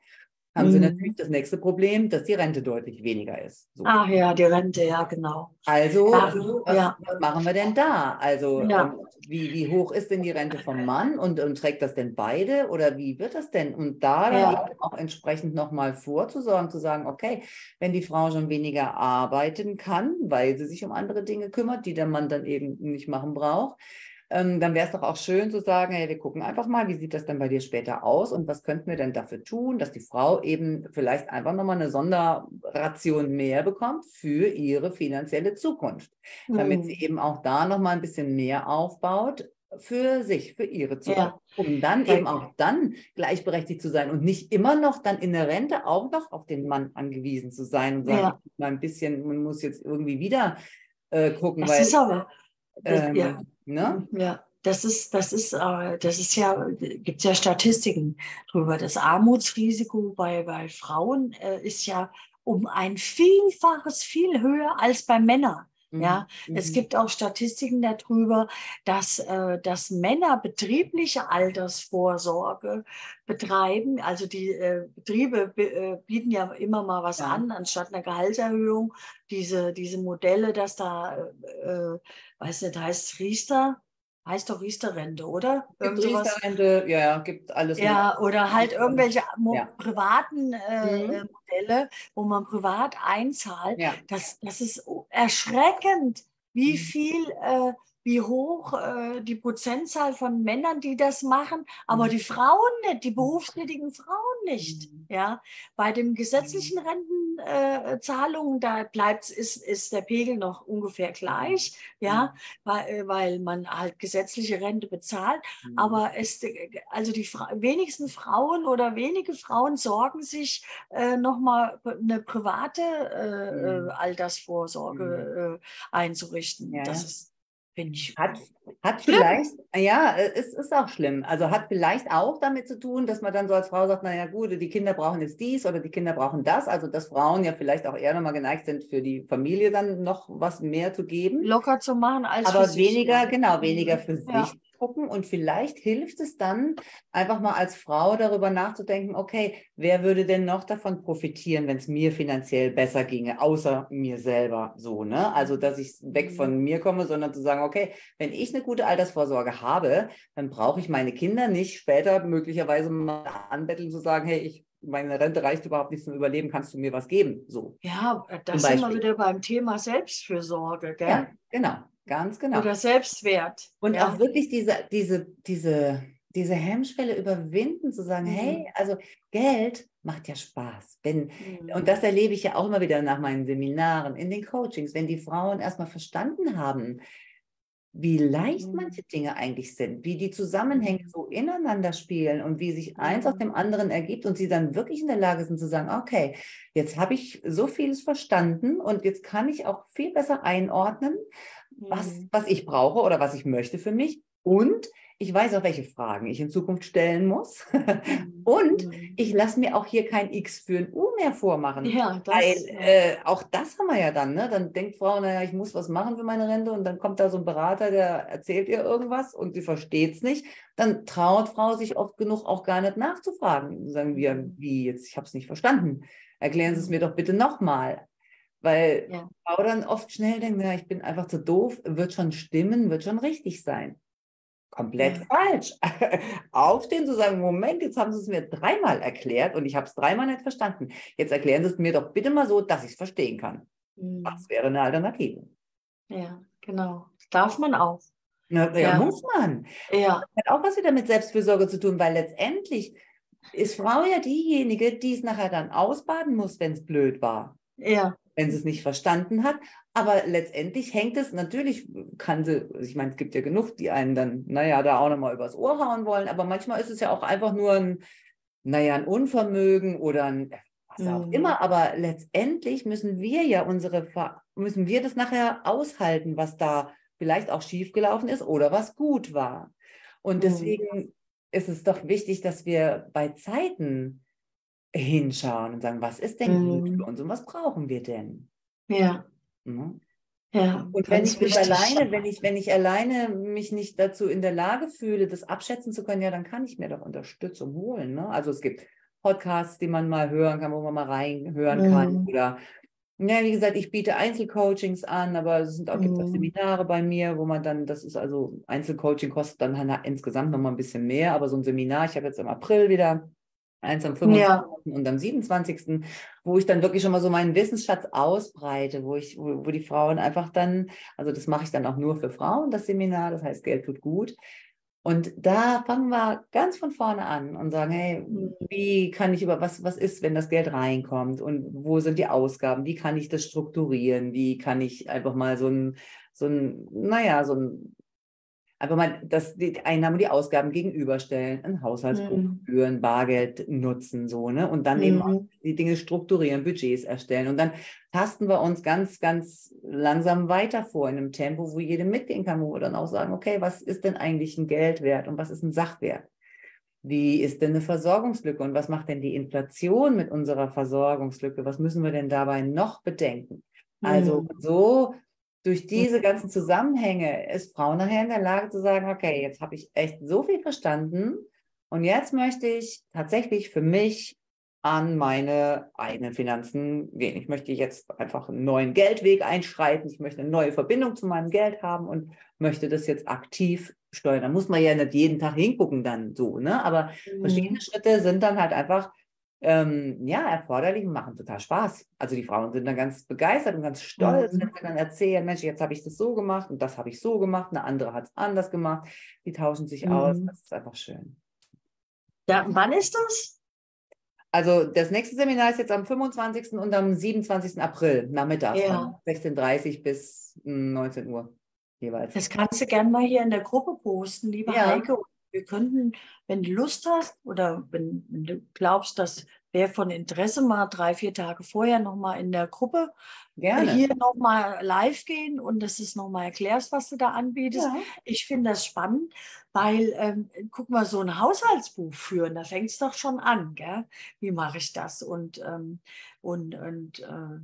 haben mhm. sie natürlich das nächste Problem, dass die Rente deutlich weniger ist. So. Ach ja, die Rente, ja, genau. Also, Ach, was, ja. was, machen wir denn da? Also, ja. wie, wie hoch ist denn die Rente vom Mann und, und trägt das denn beide oder wie wird das denn? Und da ja. auch entsprechend nochmal vorzusorgen, zu sagen, okay, wenn die Frau schon weniger arbeiten kann, weil sie sich um andere Dinge kümmert, die der Mann dann eben nicht machen braucht, ähm, dann wäre es doch auch schön zu sagen, hey, wir gucken einfach mal, wie sieht das denn bei dir später aus und was könnten wir denn dafür tun, dass die Frau eben vielleicht einfach nochmal eine Sonderration mehr bekommt für ihre finanzielle Zukunft, mhm. damit sie eben auch da nochmal ein bisschen mehr aufbaut für sich, für ihre Zukunft, ja. um dann eben auch dann gleichberechtigt zu sein und nicht immer noch dann in der Rente auch noch auf den Mann angewiesen zu sein und sagen, ja. mal ein bisschen, man muss jetzt irgendwie wieder äh, gucken, das weil ist aber, das, ähm, ja. Ne? Ja, das ist, das ist, äh, das ist ja, gibt es ja Statistiken drüber. Das Armutsrisiko bei, bei Frauen äh, ist ja um ein Vielfaches viel höher als bei Männern. Ja, mhm. es mhm. gibt auch Statistiken darüber, dass, äh, dass Männer betriebliche Altersvorsorge betreiben. Also die äh, Betriebe äh, bieten ja immer mal was ja. an, anstatt einer Gehaltserhöhung. Diese, diese Modelle, dass da, äh, weiß nicht, heißt Riester, heißt doch Riester-Rente, oder? Riester-Rente, ja, gibt alles. Ja, mit. oder halt irgendwelche ja. privaten äh, mhm. Modelle, wo man privat einzahlt. Ja. Das, das ist erschreckend, wie mhm. viel äh, wie hoch äh, die Prozentzahl von Männern, die das machen, aber mhm. die Frauen nicht, die berufstätigen Frauen nicht. Mhm. Ja, bei den gesetzlichen mhm. Rentenzahlungen, äh, da bleibt ist, ist der Pegel noch ungefähr gleich, ja, weil, äh, weil man halt gesetzliche Rente bezahlt. Aber es, also die Fra wenigsten Frauen oder wenige Frauen sorgen sich äh, nochmal eine private äh, äh Altersvorsorge äh, einzurichten. Ja, das ist Finde ich. Hat, hat vielleicht, ja, es ist auch schlimm. Also hat vielleicht auch damit zu tun, dass man dann so als Frau sagt, naja gut, die Kinder brauchen jetzt dies oder die Kinder brauchen das. Also dass Frauen ja vielleicht auch eher nochmal geneigt sind, für die Familie dann noch was mehr zu geben. Locker zu machen als Aber für weniger, sich. genau, weniger für ja. sich gucken und vielleicht hilft es dann, einfach mal als Frau darüber nachzudenken, okay, wer würde denn noch davon profitieren, wenn es mir finanziell besser ginge, außer mir selber so, ne? Also, dass ich weg mhm. von mir komme, sondern zu sagen, okay, wenn ich eine gute Altersvorsorge habe, dann brauche ich meine Kinder nicht später möglicherweise mal anbetteln zu sagen, hey, ich meine Rente reicht überhaupt nicht zum Überleben, kannst du mir was geben? So. Ja, das sind wir wieder beim Thema Selbstfürsorge, gell? Ja, genau. Ganz genau. Oder Selbstwert. Und ja. auch wirklich diese, diese, diese, diese Hemmschwelle überwinden, zu sagen, mhm. hey, also Geld macht ja Spaß. Wenn, mhm. Und das erlebe ich ja auch immer wieder nach meinen Seminaren, in den Coachings, wenn die Frauen erstmal verstanden haben, wie leicht mhm. manche Dinge eigentlich sind, wie die Zusammenhänge mhm. so ineinander spielen und wie sich eins aus dem anderen ergibt und sie dann wirklich in der Lage sind zu sagen, okay, jetzt habe ich so vieles verstanden und jetzt kann ich auch viel besser einordnen, was, mhm. was ich brauche oder was ich möchte für mich. Und ich weiß auch, welche Fragen ich in Zukunft stellen muss. Mhm. *laughs* Und mhm. ich lasse mir auch hier kein X für ein U mehr vormachen. Ja, das, Weil äh, auch das haben wir ja dann. Ne? Dann denkt Frau, naja, ich muss was machen für meine Rente. Und dann kommt da so ein Berater, der erzählt ihr irgendwas und sie versteht es nicht. Dann traut Frau sich oft genug auch gar nicht nachzufragen. Sagen wir, wie jetzt, ich habe es nicht verstanden. Erklären Sie es mir doch bitte nochmal. Weil ja. Frau dann oft schnell denkt, ja, ich bin einfach zu doof, wird schon stimmen, wird schon richtig sein. Komplett ja. falsch. *laughs* Aufstehen zu sagen, Moment, jetzt haben Sie es mir dreimal erklärt und ich habe es dreimal nicht verstanden. Jetzt erklären Sie es mir doch bitte mal so, dass ich es verstehen kann. Mhm. Das wäre eine Alternative. Ja, genau. Darf man auch. Na, ja, ja, muss man. Ja. Das hat auch was wieder mit Selbstfürsorge zu tun, weil letztendlich ist Frau ja diejenige, die es nachher dann ausbaden muss, wenn es blöd war. Ja wenn sie es nicht verstanden hat. Aber letztendlich hängt es, natürlich kann sie, ich meine, es gibt ja genug, die einen dann, naja, da auch nochmal übers Ohr hauen wollen, aber manchmal ist es ja auch einfach nur ein, naja, ein Unvermögen oder ein, was auch mhm. immer. Aber letztendlich müssen wir ja unsere, müssen wir das nachher aushalten, was da vielleicht auch schiefgelaufen ist oder was gut war. Und mhm. deswegen mhm. ist es doch wichtig, dass wir bei Zeiten, hinschauen und sagen, was ist denn gut für mhm. uns und was brauchen wir denn? Ja. Mhm. Ja, und wenn ich mich alleine, wenn ich, wenn ich alleine mich nicht dazu in der Lage fühle, das abschätzen zu können, ja, dann kann ich mir doch Unterstützung holen. Ne? Also es gibt Podcasts, die man mal hören kann, wo man mal reinhören mhm. kann. Oder ja, wie gesagt, ich biete Einzelcoachings an, aber es sind auch, mhm. gibt auch Seminare bei mir, wo man dann, das ist also Einzelcoaching kostet dann halt insgesamt nochmal ein bisschen mehr, aber so ein Seminar, ich habe jetzt im April wieder eins am 25. Ja. und am 27., wo ich dann wirklich schon mal so meinen Wissensschatz ausbreite, wo ich, wo, wo die Frauen einfach dann, also das mache ich dann auch nur für Frauen, das Seminar, das heißt Geld tut gut. Und da fangen wir ganz von vorne an und sagen, hey, mhm. wie kann ich über was, was ist, wenn das Geld reinkommt und wo sind die Ausgaben? Wie kann ich das strukturieren? Wie kann ich einfach mal so ein, so ein, naja, so ein einfach mal das, die Einnahmen und die Ausgaben gegenüberstellen, ein Haushaltsbuch mhm. führen, Bargeld nutzen, so, ne? Und dann mhm. eben die Dinge strukturieren, Budgets erstellen. Und dann tasten wir uns ganz, ganz langsam weiter vor in einem Tempo, wo jede mitgehen kann, wo wir dann auch sagen, okay, was ist denn eigentlich ein Geldwert und was ist ein Sachwert? Wie ist denn eine Versorgungslücke und was macht denn die Inflation mit unserer Versorgungslücke? Was müssen wir denn dabei noch bedenken? Also mhm. so durch diese ganzen Zusammenhänge ist Frau nachher in der Lage zu sagen, okay, jetzt habe ich echt so viel verstanden und jetzt möchte ich tatsächlich für mich an meine eigenen Finanzen gehen. Ich möchte jetzt einfach einen neuen Geldweg einschreiten. Ich möchte eine neue Verbindung zu meinem Geld haben und möchte das jetzt aktiv steuern. Da muss man ja nicht jeden Tag hingucken dann so, ne? Aber mhm. verschiedene Schritte sind dann halt einfach ähm, ja, erforderlich und machen total Spaß. Also die Frauen sind dann ganz begeistert und ganz stolz, mhm. wenn sie dann erzählen, Mensch, jetzt habe ich das so gemacht und das habe ich so gemacht, eine andere hat es anders gemacht. Die tauschen sich mhm. aus. Das ist einfach schön. Ja, wann ist das? Also das nächste Seminar ist jetzt am 25. und am 27. April nachmittags ja. von 16.30 bis 19 Uhr jeweils. Das kannst du gerne mal hier in der Gruppe posten, liebe ja. Heike wir könnten, wenn du Lust hast oder wenn, wenn du glaubst, dass wäre von Interesse, mal drei, vier Tage vorher nochmal in der Gruppe Gerne. hier nochmal live gehen und dass du es nochmal erklärst, was du da anbietest. Ja. Ich finde das spannend, weil, ähm, guck mal, so ein Haushaltsbuch führen, da fängt es doch schon an, gell? Wie mache ich das? Und, ähm, und, und äh,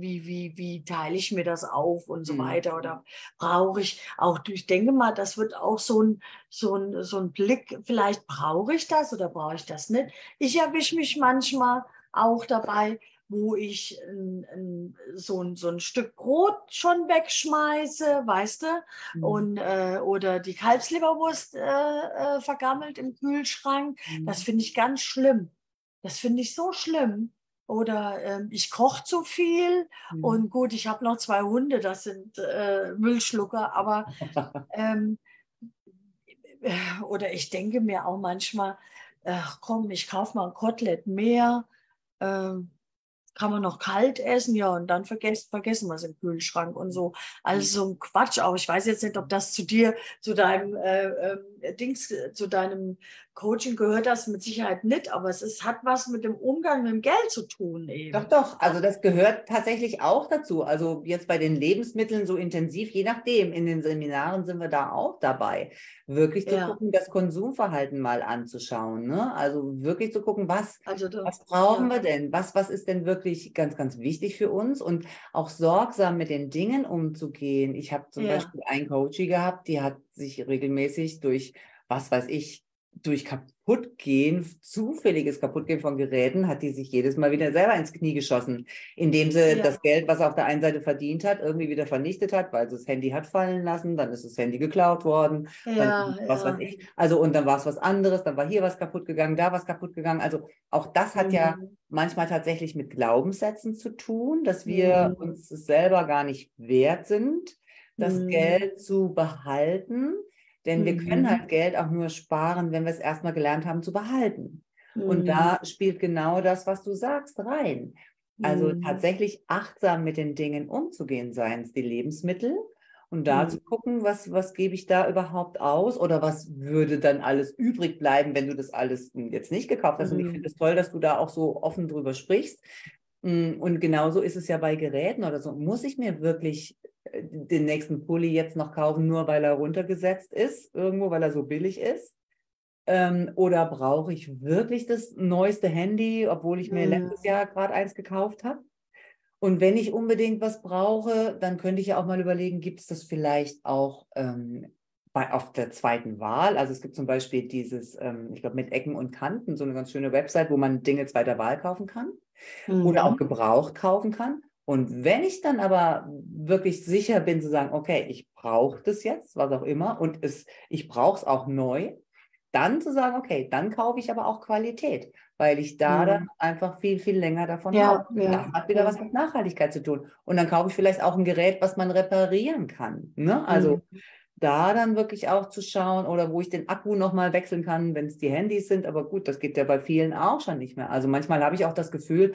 wie, wie, wie teile ich mir das auf und so Mhm. weiter? Oder brauche ich auch, ich denke mal, das wird auch so ein, so ein, so ein Blick, vielleicht brauche ich das oder brauche ich das nicht. Ich erwische mich manchmal auch dabei, wo ich ein, ein, so, ein, so ein Stück Brot schon wegschmeiße, weißt du, Mhm. und, äh, oder die Kalbsleberwurst äh, äh, vergammelt im Kühlschrank. Das finde ich ganz schlimm. Das finde ich so schlimm. Oder ähm, ich koche zu viel Mhm. und gut, ich habe noch zwei Hunde, das sind äh, Müllschlucker, aber *laughs* ähm, äh, oder ich denke mir auch manchmal, ach komm, ich kaufe mal ein Kotelett mehr. Ähm, kann man noch kalt essen, ja, und dann vergesst, vergessen wir es im Kühlschrank und so. Also so ein Quatsch auch. Ich weiß jetzt nicht, ob das zu dir, zu deinem äh, ähm, Dings, äh, zu deinem Coaching gehört das mit Sicherheit nicht, aber es ist, hat was mit dem Umgang mit dem Geld zu tun eben. Doch, doch. Also das gehört tatsächlich auch dazu. Also jetzt bei den Lebensmitteln so intensiv, je nachdem. In den Seminaren sind wir da auch dabei, wirklich zu Ja. gucken, das Konsumverhalten mal anzuschauen. Ne? Also wirklich zu gucken, was, Also da, was brauchen ja. wir denn? Was, was ist denn wirklich ganz, ganz wichtig für uns? Und auch sorgsam mit den Dingen umzugehen. Ich habe zum Ja. Beispiel einen Coachie gehabt, die hat sich regelmäßig durch, was weiß ich, durch Kaputtgehen, zufälliges Kaputtgehen von Geräten, hat die sich jedes Mal wieder selber ins Knie geschossen, indem sie Ja. das Geld, was er auf der einen Seite verdient hat, irgendwie wieder vernichtet hat, weil sie das Handy hat fallen lassen, dann ist das Handy geklaut worden, ja, dann was ja. weiß ich. Also und dann war es was anderes, dann war hier was kaputt gegangen, da was kaputt gegangen. Also auch das hat ja Mhm. manchmal tatsächlich mit Glaubenssätzen zu tun, dass wir Mhm. uns selber gar nicht wert sind, das Mhm. Geld zu behalten. Denn wir können Mhm. halt Geld auch nur sparen, wenn wir es erstmal gelernt haben zu behalten. Und Mhm. da spielt genau das, was du sagst, rein. Also Mhm. tatsächlich achtsam mit den Dingen umzugehen, seien es die Lebensmittel und da Mhm. zu gucken, was, was gebe ich da überhaupt aus oder was würde dann alles übrig bleiben, wenn du das alles hm, jetzt nicht gekauft hast. Und ich Mhm. finde es toll, dass du da auch so offen drüber sprichst. Mm, Und genauso ist es ja bei Geräten oder so. Muss ich mir wirklich den nächsten Pulli jetzt noch kaufen, nur weil er runtergesetzt ist, irgendwo, weil er so billig ist? Ähm, oder brauche ich wirklich das neueste Handy, obwohl ich mir Mhm. letztes Jahr gerade eins gekauft habe? Und wenn ich unbedingt was brauche, dann könnte ich ja auch mal überlegen, gibt es das vielleicht auch ähm, bei, auf der zweiten Wahl? Also es gibt zum Beispiel dieses, ähm, ich glaube, mit Ecken und Kanten, so eine ganz schöne Website, wo man Dinge zweiter Wahl kaufen kann oder auch Mhm. gebraucht kaufen kann. Und wenn ich dann aber wirklich sicher bin zu sagen, okay, ich brauche das jetzt, was auch immer, und es, ich brauche es auch neu, dann zu sagen, okay, dann kaufe ich aber auch Qualität, weil ich da Mhm. dann einfach viel, viel länger davon Ja, habe. ja, Das hat wieder ja. was mit Nachhaltigkeit zu tun. Und dann kaufe ich vielleicht auch ein Gerät, was man reparieren kann. Ne? Also Mhm. da dann wirklich auch zu schauen oder wo ich den Akku nochmal wechseln kann, wenn es die Handys sind. Aber gut, das geht ja bei vielen auch schon nicht mehr. Also manchmal habe ich auch das Gefühl,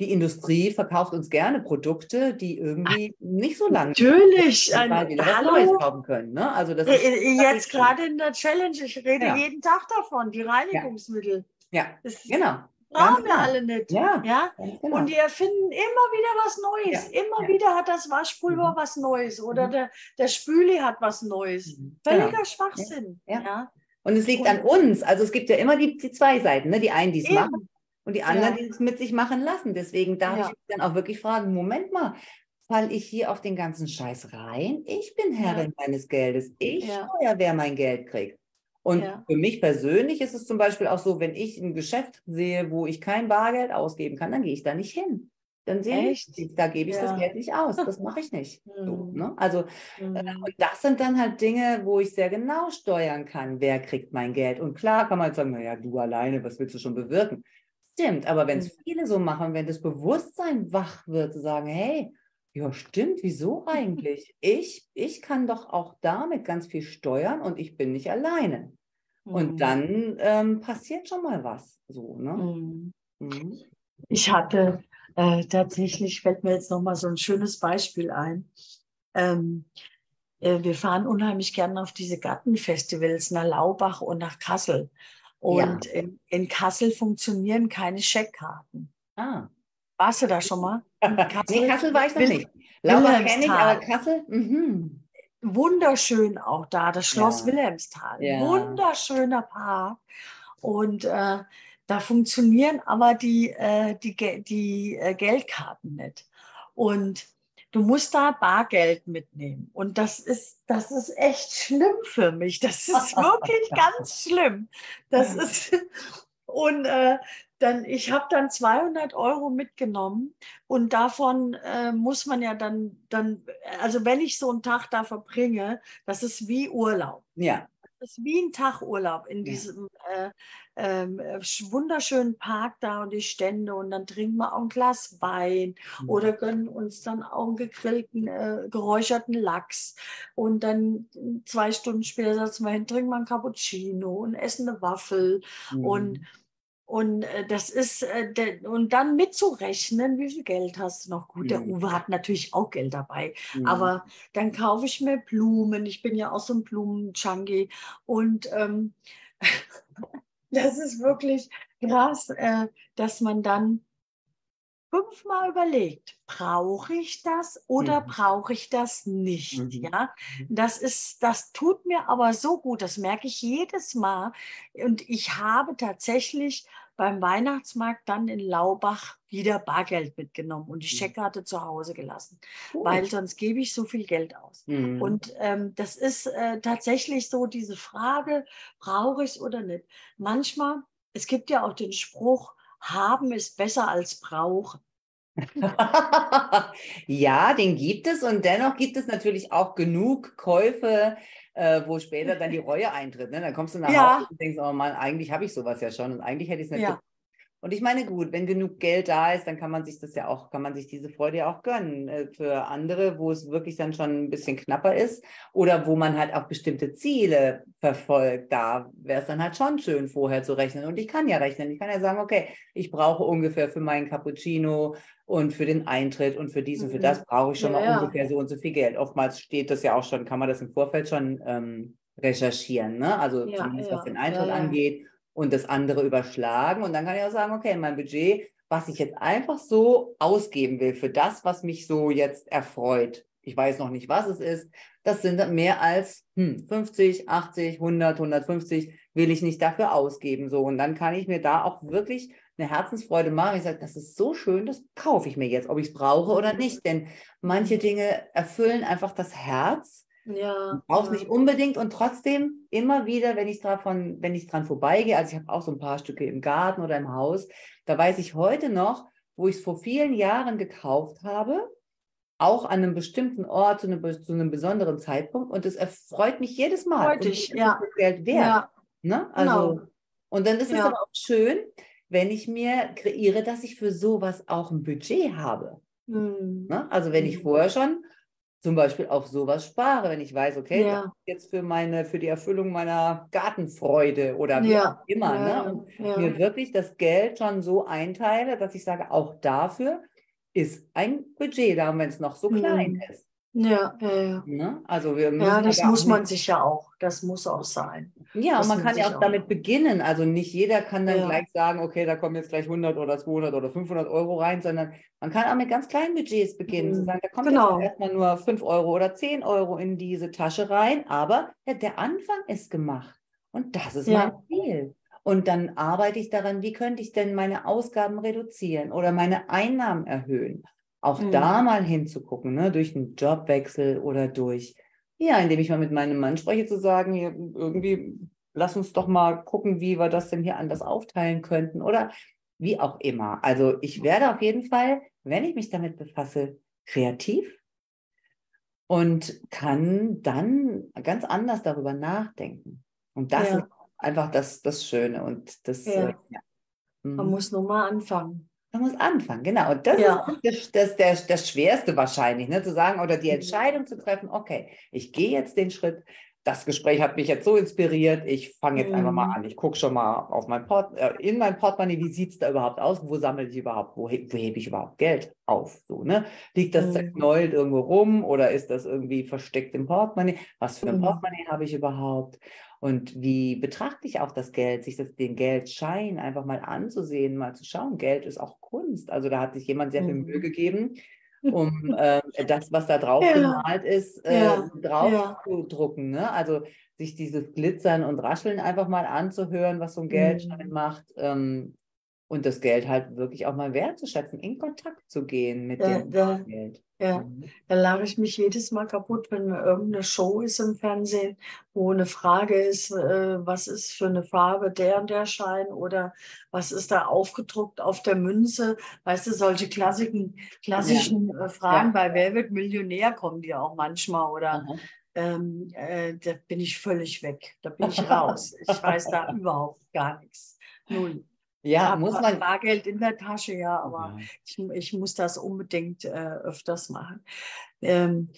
die Industrie verkauft uns gerne Produkte, die irgendwie nicht so lange Natürlich. weil Ein, wieder was. Neues kaufen können. Ne? Also das ist, Äh, äh, Jetzt gerade in der Challenge, ich rede Ja. jeden Tag davon, die Reinigungsmittel. ja, Das genau. brauchen wir genau. alle nicht. Ja, Ja? genau. Und die erfinden immer wieder was Neues. Ja, Immer ja. wieder hat das Waschpulver Mhm. was Neues oder Mhm. der, der Spüli hat was Neues. Mhm. Völliger Genau. Schwachsinn. Ja. Ja. Und es liegt Und- an uns. Also es gibt ja immer die, die zwei Seiten. Ne? Die einen, die es machen und die anderen, Ja. die es mit sich machen lassen. Deswegen darf Ja. ich mich dann auch wirklich fragen, Moment mal, falle ich hier auf den ganzen Scheiß rein? Ich bin Herrin meines Geldes. Ich Ja. steuere, wer mein Geld kriegt. Und Ja. für mich persönlich ist es zum Beispiel auch so, wenn ich ein Geschäft sehe, wo ich kein Bargeld ausgeben kann, dann gehe ich da nicht hin. Dann sehe ich, da gebe ich das Ja. Geld nicht aus. *laughs* Das mache ich nicht. So, Mhm. ne? Also Mhm. und das sind dann halt Dinge, wo ich sehr genau steuern kann, wer kriegt mein Geld. Und klar kann man jetzt sagen, naja, du alleine, was willst du schon bewirken? Stimmt, aber wenn es Mhm. viele so machen, wenn das Bewusstsein wach wird, zu sagen, hey, ja, stimmt, wieso *laughs* eigentlich? Ich, ich kann doch auch damit ganz viel steuern und ich bin nicht alleine. Mhm. Und dann ähm, passiert schon mal was. So, ne? Mhm. Mhm. Ich hatte äh, tatsächlich, fällt mir jetzt nochmal so ein schönes Beispiel ein. Ähm, äh, wir fahren unheimlich gerne auf diese Gartenfestivals nach Laubach und nach Kassel. Und ja. in, in, Kassel funktionieren keine Scheckkarten. Ah. Warst du da schon mal? *laughs* Kassel? nee, Kassel war ich noch Will nicht. Laura kenne ich, aber Kassel? Mhm. Wunderschön auch da, das Schloss ja. Wilhelmsthal. Ja. Wunderschöner Park. Und äh, da funktionieren aber die, äh, die, die äh, Geldkarten nicht. Und du musst da Bargeld mitnehmen. Und das ist, das ist echt schlimm für mich. Das ist *laughs* wirklich ganz schlimm. Das ist, und äh, dann, ich habe dann 200 Euro mitgenommen und davon äh, muss man ja dann, dann, also wenn ich so einen Tag da verbringe, das ist wie Urlaub. Ja. Das ist wie ein Tag Urlaub in diesem ja. äh, äh, wunderschönen Park da und die Stände und dann trinken wir auch ein Glas Wein ja. oder gönnen uns dann auch einen gegrillten, äh, geräucherten Lachs und dann zwei Stunden später setzen wir hin, trinken wir einen Cappuccino und essen eine Waffel mhm. und und äh, das ist, äh, und dann mitzurechnen, wie viel Geld hast du noch? Gut, der mhm. Uwe hat natürlich auch Geld dabei, mhm. aber dann kaufe ich mir Blumen. Ich bin ja auch so ein Blumen-Junkie. Und ähm, *laughs* das ist wirklich krass, äh, dass man dann fünfmal überlegt, brauche ich das oder mhm. brauche ich das nicht? Mhm. Ja, das ist, das tut mir aber so gut, das merke ich jedes Mal. Und ich habe tatsächlich beim Weihnachtsmarkt dann in Laubach wieder Bargeld mitgenommen und die mhm. Checkkarte zu Hause gelassen, cool. weil sonst gebe ich so viel Geld aus. Mhm. Und ähm, das ist äh, tatsächlich so diese Frage, brauche ich es oder nicht? Manchmal, es gibt ja auch den Spruch, haben ist besser als brauchen. *laughs* ja, den gibt es und dennoch gibt es natürlich auch genug Käufe, äh, wo später dann die Reue eintritt. Ne? Dann kommst du nach ja. Hause und denkst, oh Mann, eigentlich habe ich sowas ja schon und eigentlich hätte ich es nicht ja. Und ich meine, gut, wenn genug Geld da ist, dann kann man sich das ja auch, kann man sich diese Freude ja auch gönnen. Äh, für andere, wo es wirklich dann schon ein bisschen knapper ist oder wo man halt auch bestimmte Ziele verfolgt, da wäre es dann halt schon schön, vorher zu rechnen. Und ich kann ja rechnen. Ich kann ja sagen, okay, ich brauche ungefähr für meinen Cappuccino und für den Eintritt und für dies und für mhm. das brauche ich schon ja, mal ja. ungefähr so und so viel Geld. Oftmals steht das ja auch schon, kann man das im Vorfeld schon ähm, recherchieren, ne? Also ja, zumindest was den Eintritt angeht und das andere überschlagen. Und dann kann ich auch sagen, okay, mein Budget, was ich jetzt einfach so ausgeben will für das, was mich so jetzt erfreut. Ich weiß noch nicht, was es ist. Das sind mehr als hm, 50, 80, 100, 150 will ich nicht dafür ausgeben. So. Und dann kann ich mir da auch wirklich eine Herzensfreude machen. Ich sage, das ist so schön, das kaufe ich mir jetzt, ob ich es brauche oder nicht. Denn manche Dinge erfüllen einfach das Herz ja. Auch ja. nicht unbedingt und trotzdem immer wieder, wenn ich davon, wenn ich dran vorbeigehe, also ich habe auch so ein paar Stücke im Garten oder im Haus, da weiß ich heute noch, wo ich es vor vielen Jahren gekauft habe, auch an einem bestimmten Ort zu einem, zu einem besonderen Zeitpunkt und es erfreut mich jedes Mal. Freut dich, ja. Das Geld wert. Ja. Ne? Also, genau. Und dann ist es ja. aber auch schön, wenn ich mir kreiere, dass ich für sowas auch ein Budget habe. Mhm. Ne? Also wenn ich hm. vorher schon zum Beispiel auf sowas spare, wenn ich weiß, okay, ja. jetzt für meine, für die Erfüllung meiner Gartenfreude oder wie ja. auch immer, ne? ja. ne? Und mir wirklich das Geld schon so einteile, dass ich sage, auch dafür ist ein Budget da, wenn es noch so klein mhm. ist. Ja, ja, ja. Ne? Also wir müssen ja, das muss man sich ja auch, das muss auch sein. Ja, das und man kann ja auch, auch damit beginnen. Also nicht jeder kann dann ja. gleich sagen, okay, da kommen jetzt gleich 100 oder 200 oder 500 Euro rein, sondern man kann auch mit ganz kleinen Budgets beginnen. Mhm. Zu sagen, da kommt genau. jetzt erstmal nur 5 Euro oder 10 Euro in diese Tasche rein, aber ja, der Anfang ist gemacht. Und das ist ja. mein Ziel. Und dann arbeite ich daran, wie könnte ich denn meine Ausgaben reduzieren oder meine Einnahmen erhöhen auch mhm. da mal hinzugucken, ne, durch einen Jobwechsel oder durch, ja, indem ich mal mit meinem Mann spreche, zu sagen, hier, irgendwie, lass uns doch mal gucken, wie wir das denn hier anders aufteilen könnten oder wie auch immer. Also ich werde auf jeden Fall, wenn ich mich damit befasse, kreativ und kann dann ganz anders darüber nachdenken. Und das ja. ist einfach das, das Schöne und das. Ja. Äh, ja. Man mhm. muss nur mal anfangen. Man muss anfangen, genau. Und das ja. ist das, das, das, Schwerste wahrscheinlich, ne? zu sagen oder die mhm. Entscheidung zu treffen, okay, ich gehe jetzt den Schritt das Gespräch hat mich jetzt so inspiriert, ich fange jetzt mhm. einfach mal mhm. an. Ich gucke schon mal auf mein Port äh, in mein Portemonnaie, wie sieht es da überhaupt aus? Wo sammle ich überhaupt, wo, he wo hebe ich überhaupt Geld auf? So, ne? Liegt das mhm. zerknäult irgendwo rum oder ist das irgendwie versteckt im Portemonnaie? Was für ein mhm. Portemonnaie habe ich überhaupt? Und wie betrachte ich auch das Geld, sich das, den Geldschein einfach mal anzusehen, mal zu schauen. Geld ist auch Kunst. Also da hat sich jemand sehr viel Mühe mhm. gegeben, *laughs* um äh, das, was da drauf ja. gemalt ist, äh, ja. drauf ja. zu drucken. Ne? Also sich dieses Glitzern und Rascheln einfach mal anzuhören, was so ein Geldschein mhm. macht. Ähm, und das Geld halt wirklich auch mal wertzuschätzen, in Kontakt zu gehen mit ja, dem da, Geld. Ja, mhm. da lache ich mich jedes Mal kaputt, wenn irgendeine Show ist im Fernsehen, wo eine Frage ist, äh, was ist für eine Farbe der und der Schein oder was ist da aufgedruckt auf der Münze. Weißt du, solche klassischen, klassischen ja. Äh, Fragen ja. bei Wer wird Millionär kommen die auch manchmal oder mhm. ähm, äh, da bin ich völlig weg, da bin ich *laughs* raus. ich weiß da überhaupt gar nichts. Null. Ja, muss man. Bargeld in der Tasche, ja, aber ja. Ich, ich, muss das unbedingt äh, öfters machen. Ähm,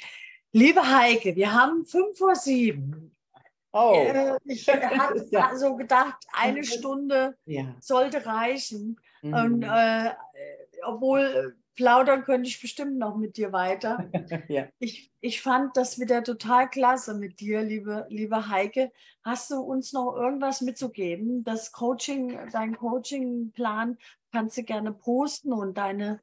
liebe Heike, wir haben fünf vor sieben. Oh. Äh, ich *laughs* habe ja. so gedacht, eine *laughs* Stunde ja. sollte reichen. Mhm. Und äh, obwohl plaudern könnte ich bestimmt noch mit dir weiter. *laughs* ja. ich, ich fand das wieder total klasse mit dir, liebe, liebe Heike. Hast du uns noch irgendwas mitzugeben? Das Coaching, dein Coachingplan kannst du gerne posten und deine,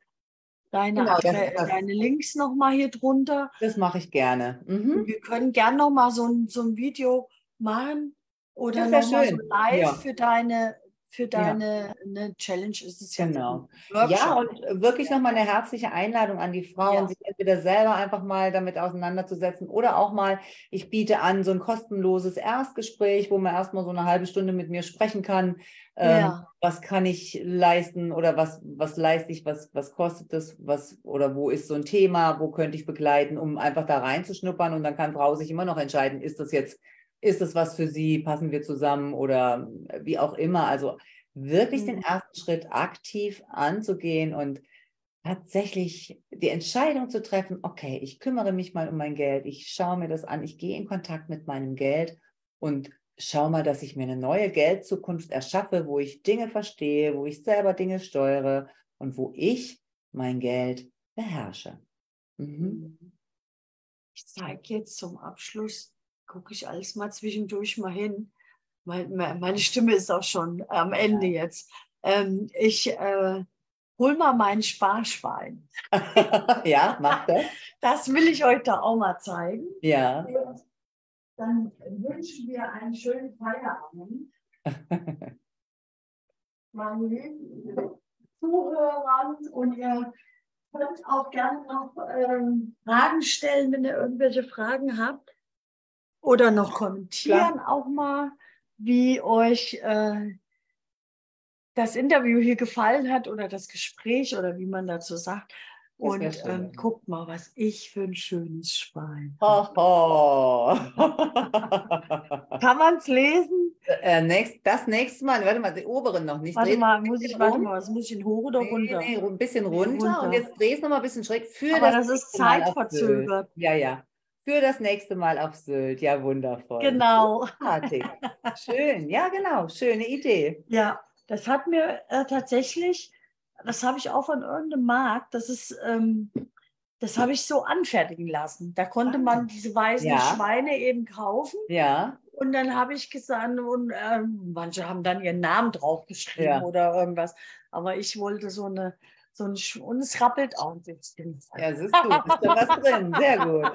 deine, genau, das, das, deine Links nochmal hier drunter. Das mache ich gerne. Mhm. Wir können gerne nochmal so ein, so ein Video machen oder nochmal so live ja. für deine für deine ja. ne, Challenge ist es ja genau. Ja, und wirklich nochmal eine herzliche Einladung an die Frauen, ja. sich entweder selber einfach mal damit auseinanderzusetzen oder auch mal, ich biete an so ein kostenloses Erstgespräch, wo man erstmal so eine halbe Stunde mit mir sprechen kann. Ähm, ja. Was kann ich leisten oder was, was leiste ich, was, was kostet das, was oder wo ist so ein Thema, wo könnte ich begleiten, um einfach da reinzuschnuppern und dann kann Frau sich immer noch entscheiden, ist das jetzt ist es was für Sie? Passen wir zusammen oder wie auch immer? Also wirklich mhm. den ersten Schritt aktiv anzugehen und tatsächlich die Entscheidung zu treffen, okay, ich kümmere mich mal um mein Geld, ich schaue mir das an, ich gehe in Kontakt mit meinem Geld und schaue mal, dass ich mir eine neue Geldzukunft erschaffe, wo ich Dinge verstehe, wo ich selber Dinge steuere und wo ich mein Geld beherrsche. Mhm. mhm. Ich zeige jetzt zum Abschluss gucke ich alles mal zwischendurch mal hin. Meine Stimme ist auch schon am Ende jetzt. Ähm, ich äh, hol mal meinen Sparschwein. *laughs* ja, mach das. *laughs* Das will ich euch da auch mal zeigen. Ja. Dann wünschen wir einen schönen Feierabend. *laughs* Meine lieben Zuhörer und ihr könnt auch gerne noch ähm, Fragen stellen, wenn ihr irgendwelche Fragen habt. Oder noch kommentieren Klar. auch mal, wie euch äh, das Interview hier gefallen hat oder das Gespräch oder wie man dazu sagt. Und ähm, guckt mal, was ich für ein schönes Schwein habe. Oh, *laughs* Kann man es lesen? Äh, nächst, das nächste Mal, warte mal, die oberen noch nicht. Warte mal, muss ich, warte mal, was muss ich hoch oder runter? Nee, nee, ein bisschen runter, runter. und jetzt drehst du noch mal ein bisschen schräg für Aber das, das ist zeitverzögert. Ja, ja für das nächste Mal auf Sylt. Ja, wundervoll. Genau. Großartig. Schön, ja, genau. Schöne Idee. Ja, das hat mir äh, tatsächlich, das habe ich auch von irgendeinem Markt, das ist, ähm, das habe ich so anfertigen lassen. Da konnte ah. man diese weißen ja. Schweine eben kaufen. Ja. Und dann habe ich gesagt, und äh, manche haben dann ihren Namen draufgeschrieben ja. oder irgendwas. Aber ich wollte so eine so ein Sch und es rappelt auch ein bisschen. Ja, siehst du, ist da was drin. Sehr gut.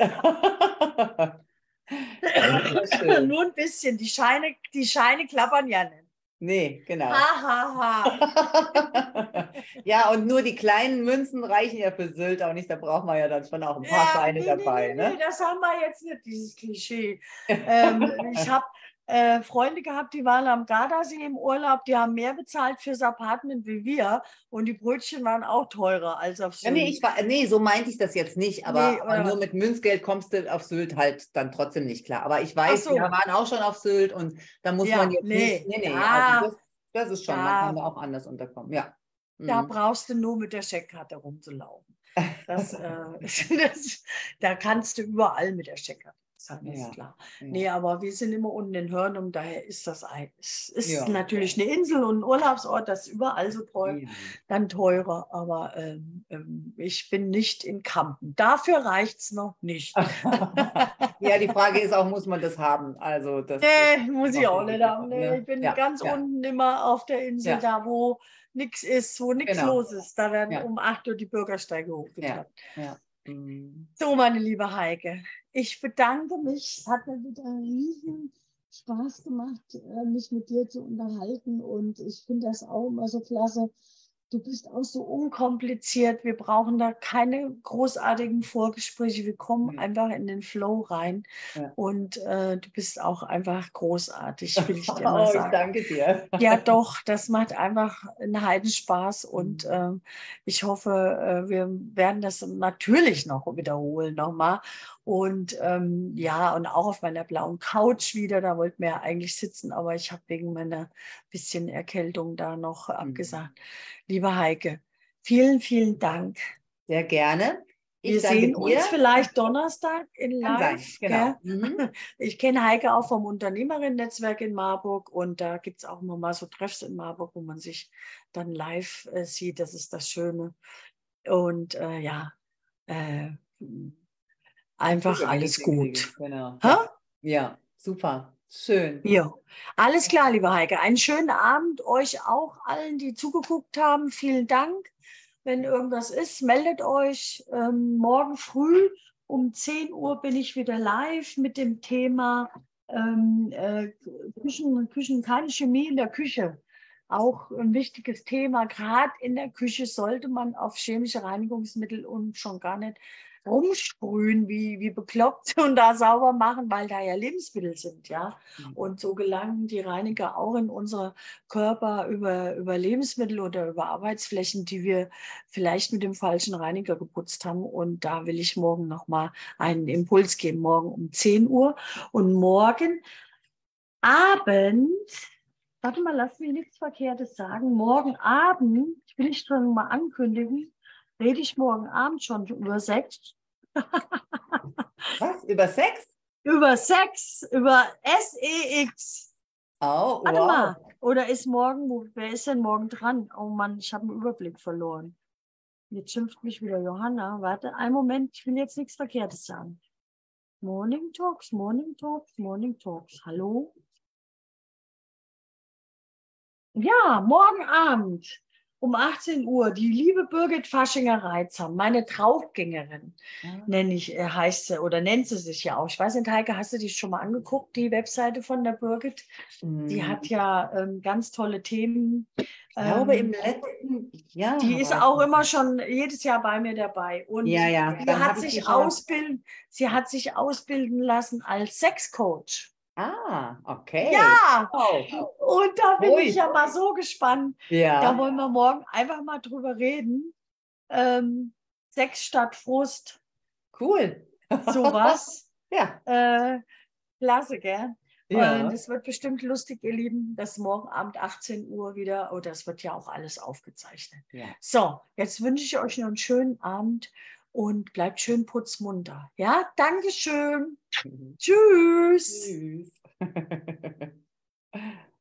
*laughs* Nur ein bisschen. Die Scheine, die Scheine klappern ja nicht. Nee, genau. Ha, ha, ha. *laughs* ja, und nur die kleinen Münzen reichen ja für Sylt auch nicht. Da braucht man ja dann schon auch ein paar ja, Scheine nee, dabei. Nee, ne? nee, das haben wir jetzt nicht, dieses Klischee. *laughs* ähm, ich habe äh, Freunde gehabt, die waren am Gardasee im Urlaub, die haben mehr bezahlt fürs Apartment wie wir und die Brötchen waren auch teurer als auf Sylt. Ja, nee, war, nee, so meinte ich das jetzt nicht, aber, nee, aber nur mit Münzgeld kommst du auf Sylt halt dann trotzdem nicht klar. Aber ich weiß, so. wir waren auch schon auf Sylt und da muss ja, man jetzt nee, nicht, nee, nee, ja, also das, das, ist schon, ja. man kann da auch anders unterkommen, ja. Da mhm. brauchst du nur mit der Scheckkarte rumzulaufen. *laughs* Das, äh, *laughs* das, da kannst du überall mit der Scheckkarte sein, ist ja. klar. Ja. Nee, aber wir sind immer unten in Hörnum, daher ist das ein, es ist ja. natürlich eine Insel und ein Urlaubsort, das ist überall so teuer, dann teurer. Aber ähm, ähm, ich bin nicht in Kampen. Dafür reicht es noch nicht. *laughs* ja, die Frage ist auch, muss man das haben? Also das nee, muss ich auch nicht haben. Nee, ne? Ich bin ganz unten immer auf der Insel, da wo nichts ist, wo nichts genau. los ist. Da werden um 8 Uhr die Bürgersteige hochgetragen. Ja. Mhm. So, meine liebe Heike, ich bedanke mich. Es hat mir wieder riesen Spaß gemacht, äh, mich mit dir zu unterhalten. Und ich finde das auch immer so klasse, Du bist auch so unkompliziert. Wir brauchen da keine großartigen Vorgespräche. Wir kommen ja. einfach in den Flow rein. Ja. Und äh, du bist auch einfach großartig, will ich dir *laughs* mal sagen. Oh, danke dir. Ja, doch, das macht einfach einen Heidenspaß. *laughs* Und äh, ich hoffe, äh, wir werden das natürlich noch wiederholen nochmal. Und ähm, ja, und auch auf meiner blauen Couch wieder, da wollten wir ja eigentlich sitzen, aber ich habe wegen meiner bisschen Erkältung da noch mhm. abgesagt. Liebe Heike, vielen, vielen Dank. Sehr gerne. Ich wir sehen uns vielleicht Donnerstag in Live. Genau. Mhm. *laughs* Ich kenne Heike auch vom Unternehmerinnen-Netzwerk in Marburg und da gibt es auch immer mal so Treffs in Marburg, wo man sich dann live äh, sieht. Das ist das Schöne. Und äh, ja, äh, einfach alles gut. Genau. Ha? Ja, super. Schön. Ja, alles klar, liebe Heike. Einen schönen Abend euch auch allen, die zugeguckt haben. Vielen Dank. Wenn irgendwas ist, meldet euch. Ähm, morgen früh um 10 Uhr bin ich wieder live mit dem Thema ähm, äh, Küchen, Küchen, keine Chemie in der Küche. Auch ein wichtiges Thema. Gerade in der Küche sollte man auf chemische Reinigungsmittel und schon gar nicht rumsprühen wie, wie bekloppt *laughs* und da sauber machen, weil da ja Lebensmittel sind, ja. Mhm. Und so gelangen die Reiniger auch in unsere Körper über, über Lebensmittel oder über Arbeitsflächen, die wir vielleicht mit dem falschen Reiniger geputzt haben. Und da will ich morgen nochmal einen Impuls geben, morgen um 10 Uhr. Und morgen Abend Warte mal, lass mich nichts Verkehrtes sagen. Morgen Abend, ich will ich schon mal ankündigen, rede ich morgen Abend schon über Sex. *laughs* Was? Über Sex? Über Sex, über S-E-X. Oh, Warte wow. mal. Oder ist morgen, wer ist denn morgen dran? Oh Mann, ich habe einen Überblick verloren. Jetzt schimpft mich wieder Johanna. Warte, einen Moment, ich will jetzt nichts Verkehrtes sagen. Morning Talks, Morning Talks, Morning Talks. Hallo? Ja, morgen Abend um 18 Uhr die liebe Birgit Faschinger-Reitzer, meine Draufgängerin, ja. nenne ich, äh, heißt sie oder nennt sie sich ja auch. Ich weiß nicht, Heike, hast du die schon mal angeguckt, die Webseite von der Birgit? Mhm. Die hat ja ähm, ganz tolle Themen. Ich glaube, ähm, im letzten Jahr. Die ist auch immer schon jedes Jahr bei mir dabei. Und ja, ja. sie, hat sich ausbilden, sie hat sich ausbilden lassen als Sexcoach. Ah, okay. Ja, oh. und da bin Ui. ich ja mal so gespannt. Ja. Da wollen wir morgen einfach mal drüber reden. Ähm, Sex statt Frust. Cool. Sowas. *laughs* ja. Äh, klasse, gell? Ja. Und es wird bestimmt lustig, ihr Lieben, das morgen Abend 18 Uhr wieder, oder oh, es wird ja auch alles aufgezeichnet. Ja. So, jetzt wünsche ich euch noch einen schönen Abend und bleibt schön putzmunter. Ja, Dankeschön. Mhm. Tschüss. Tschüss. *laughs*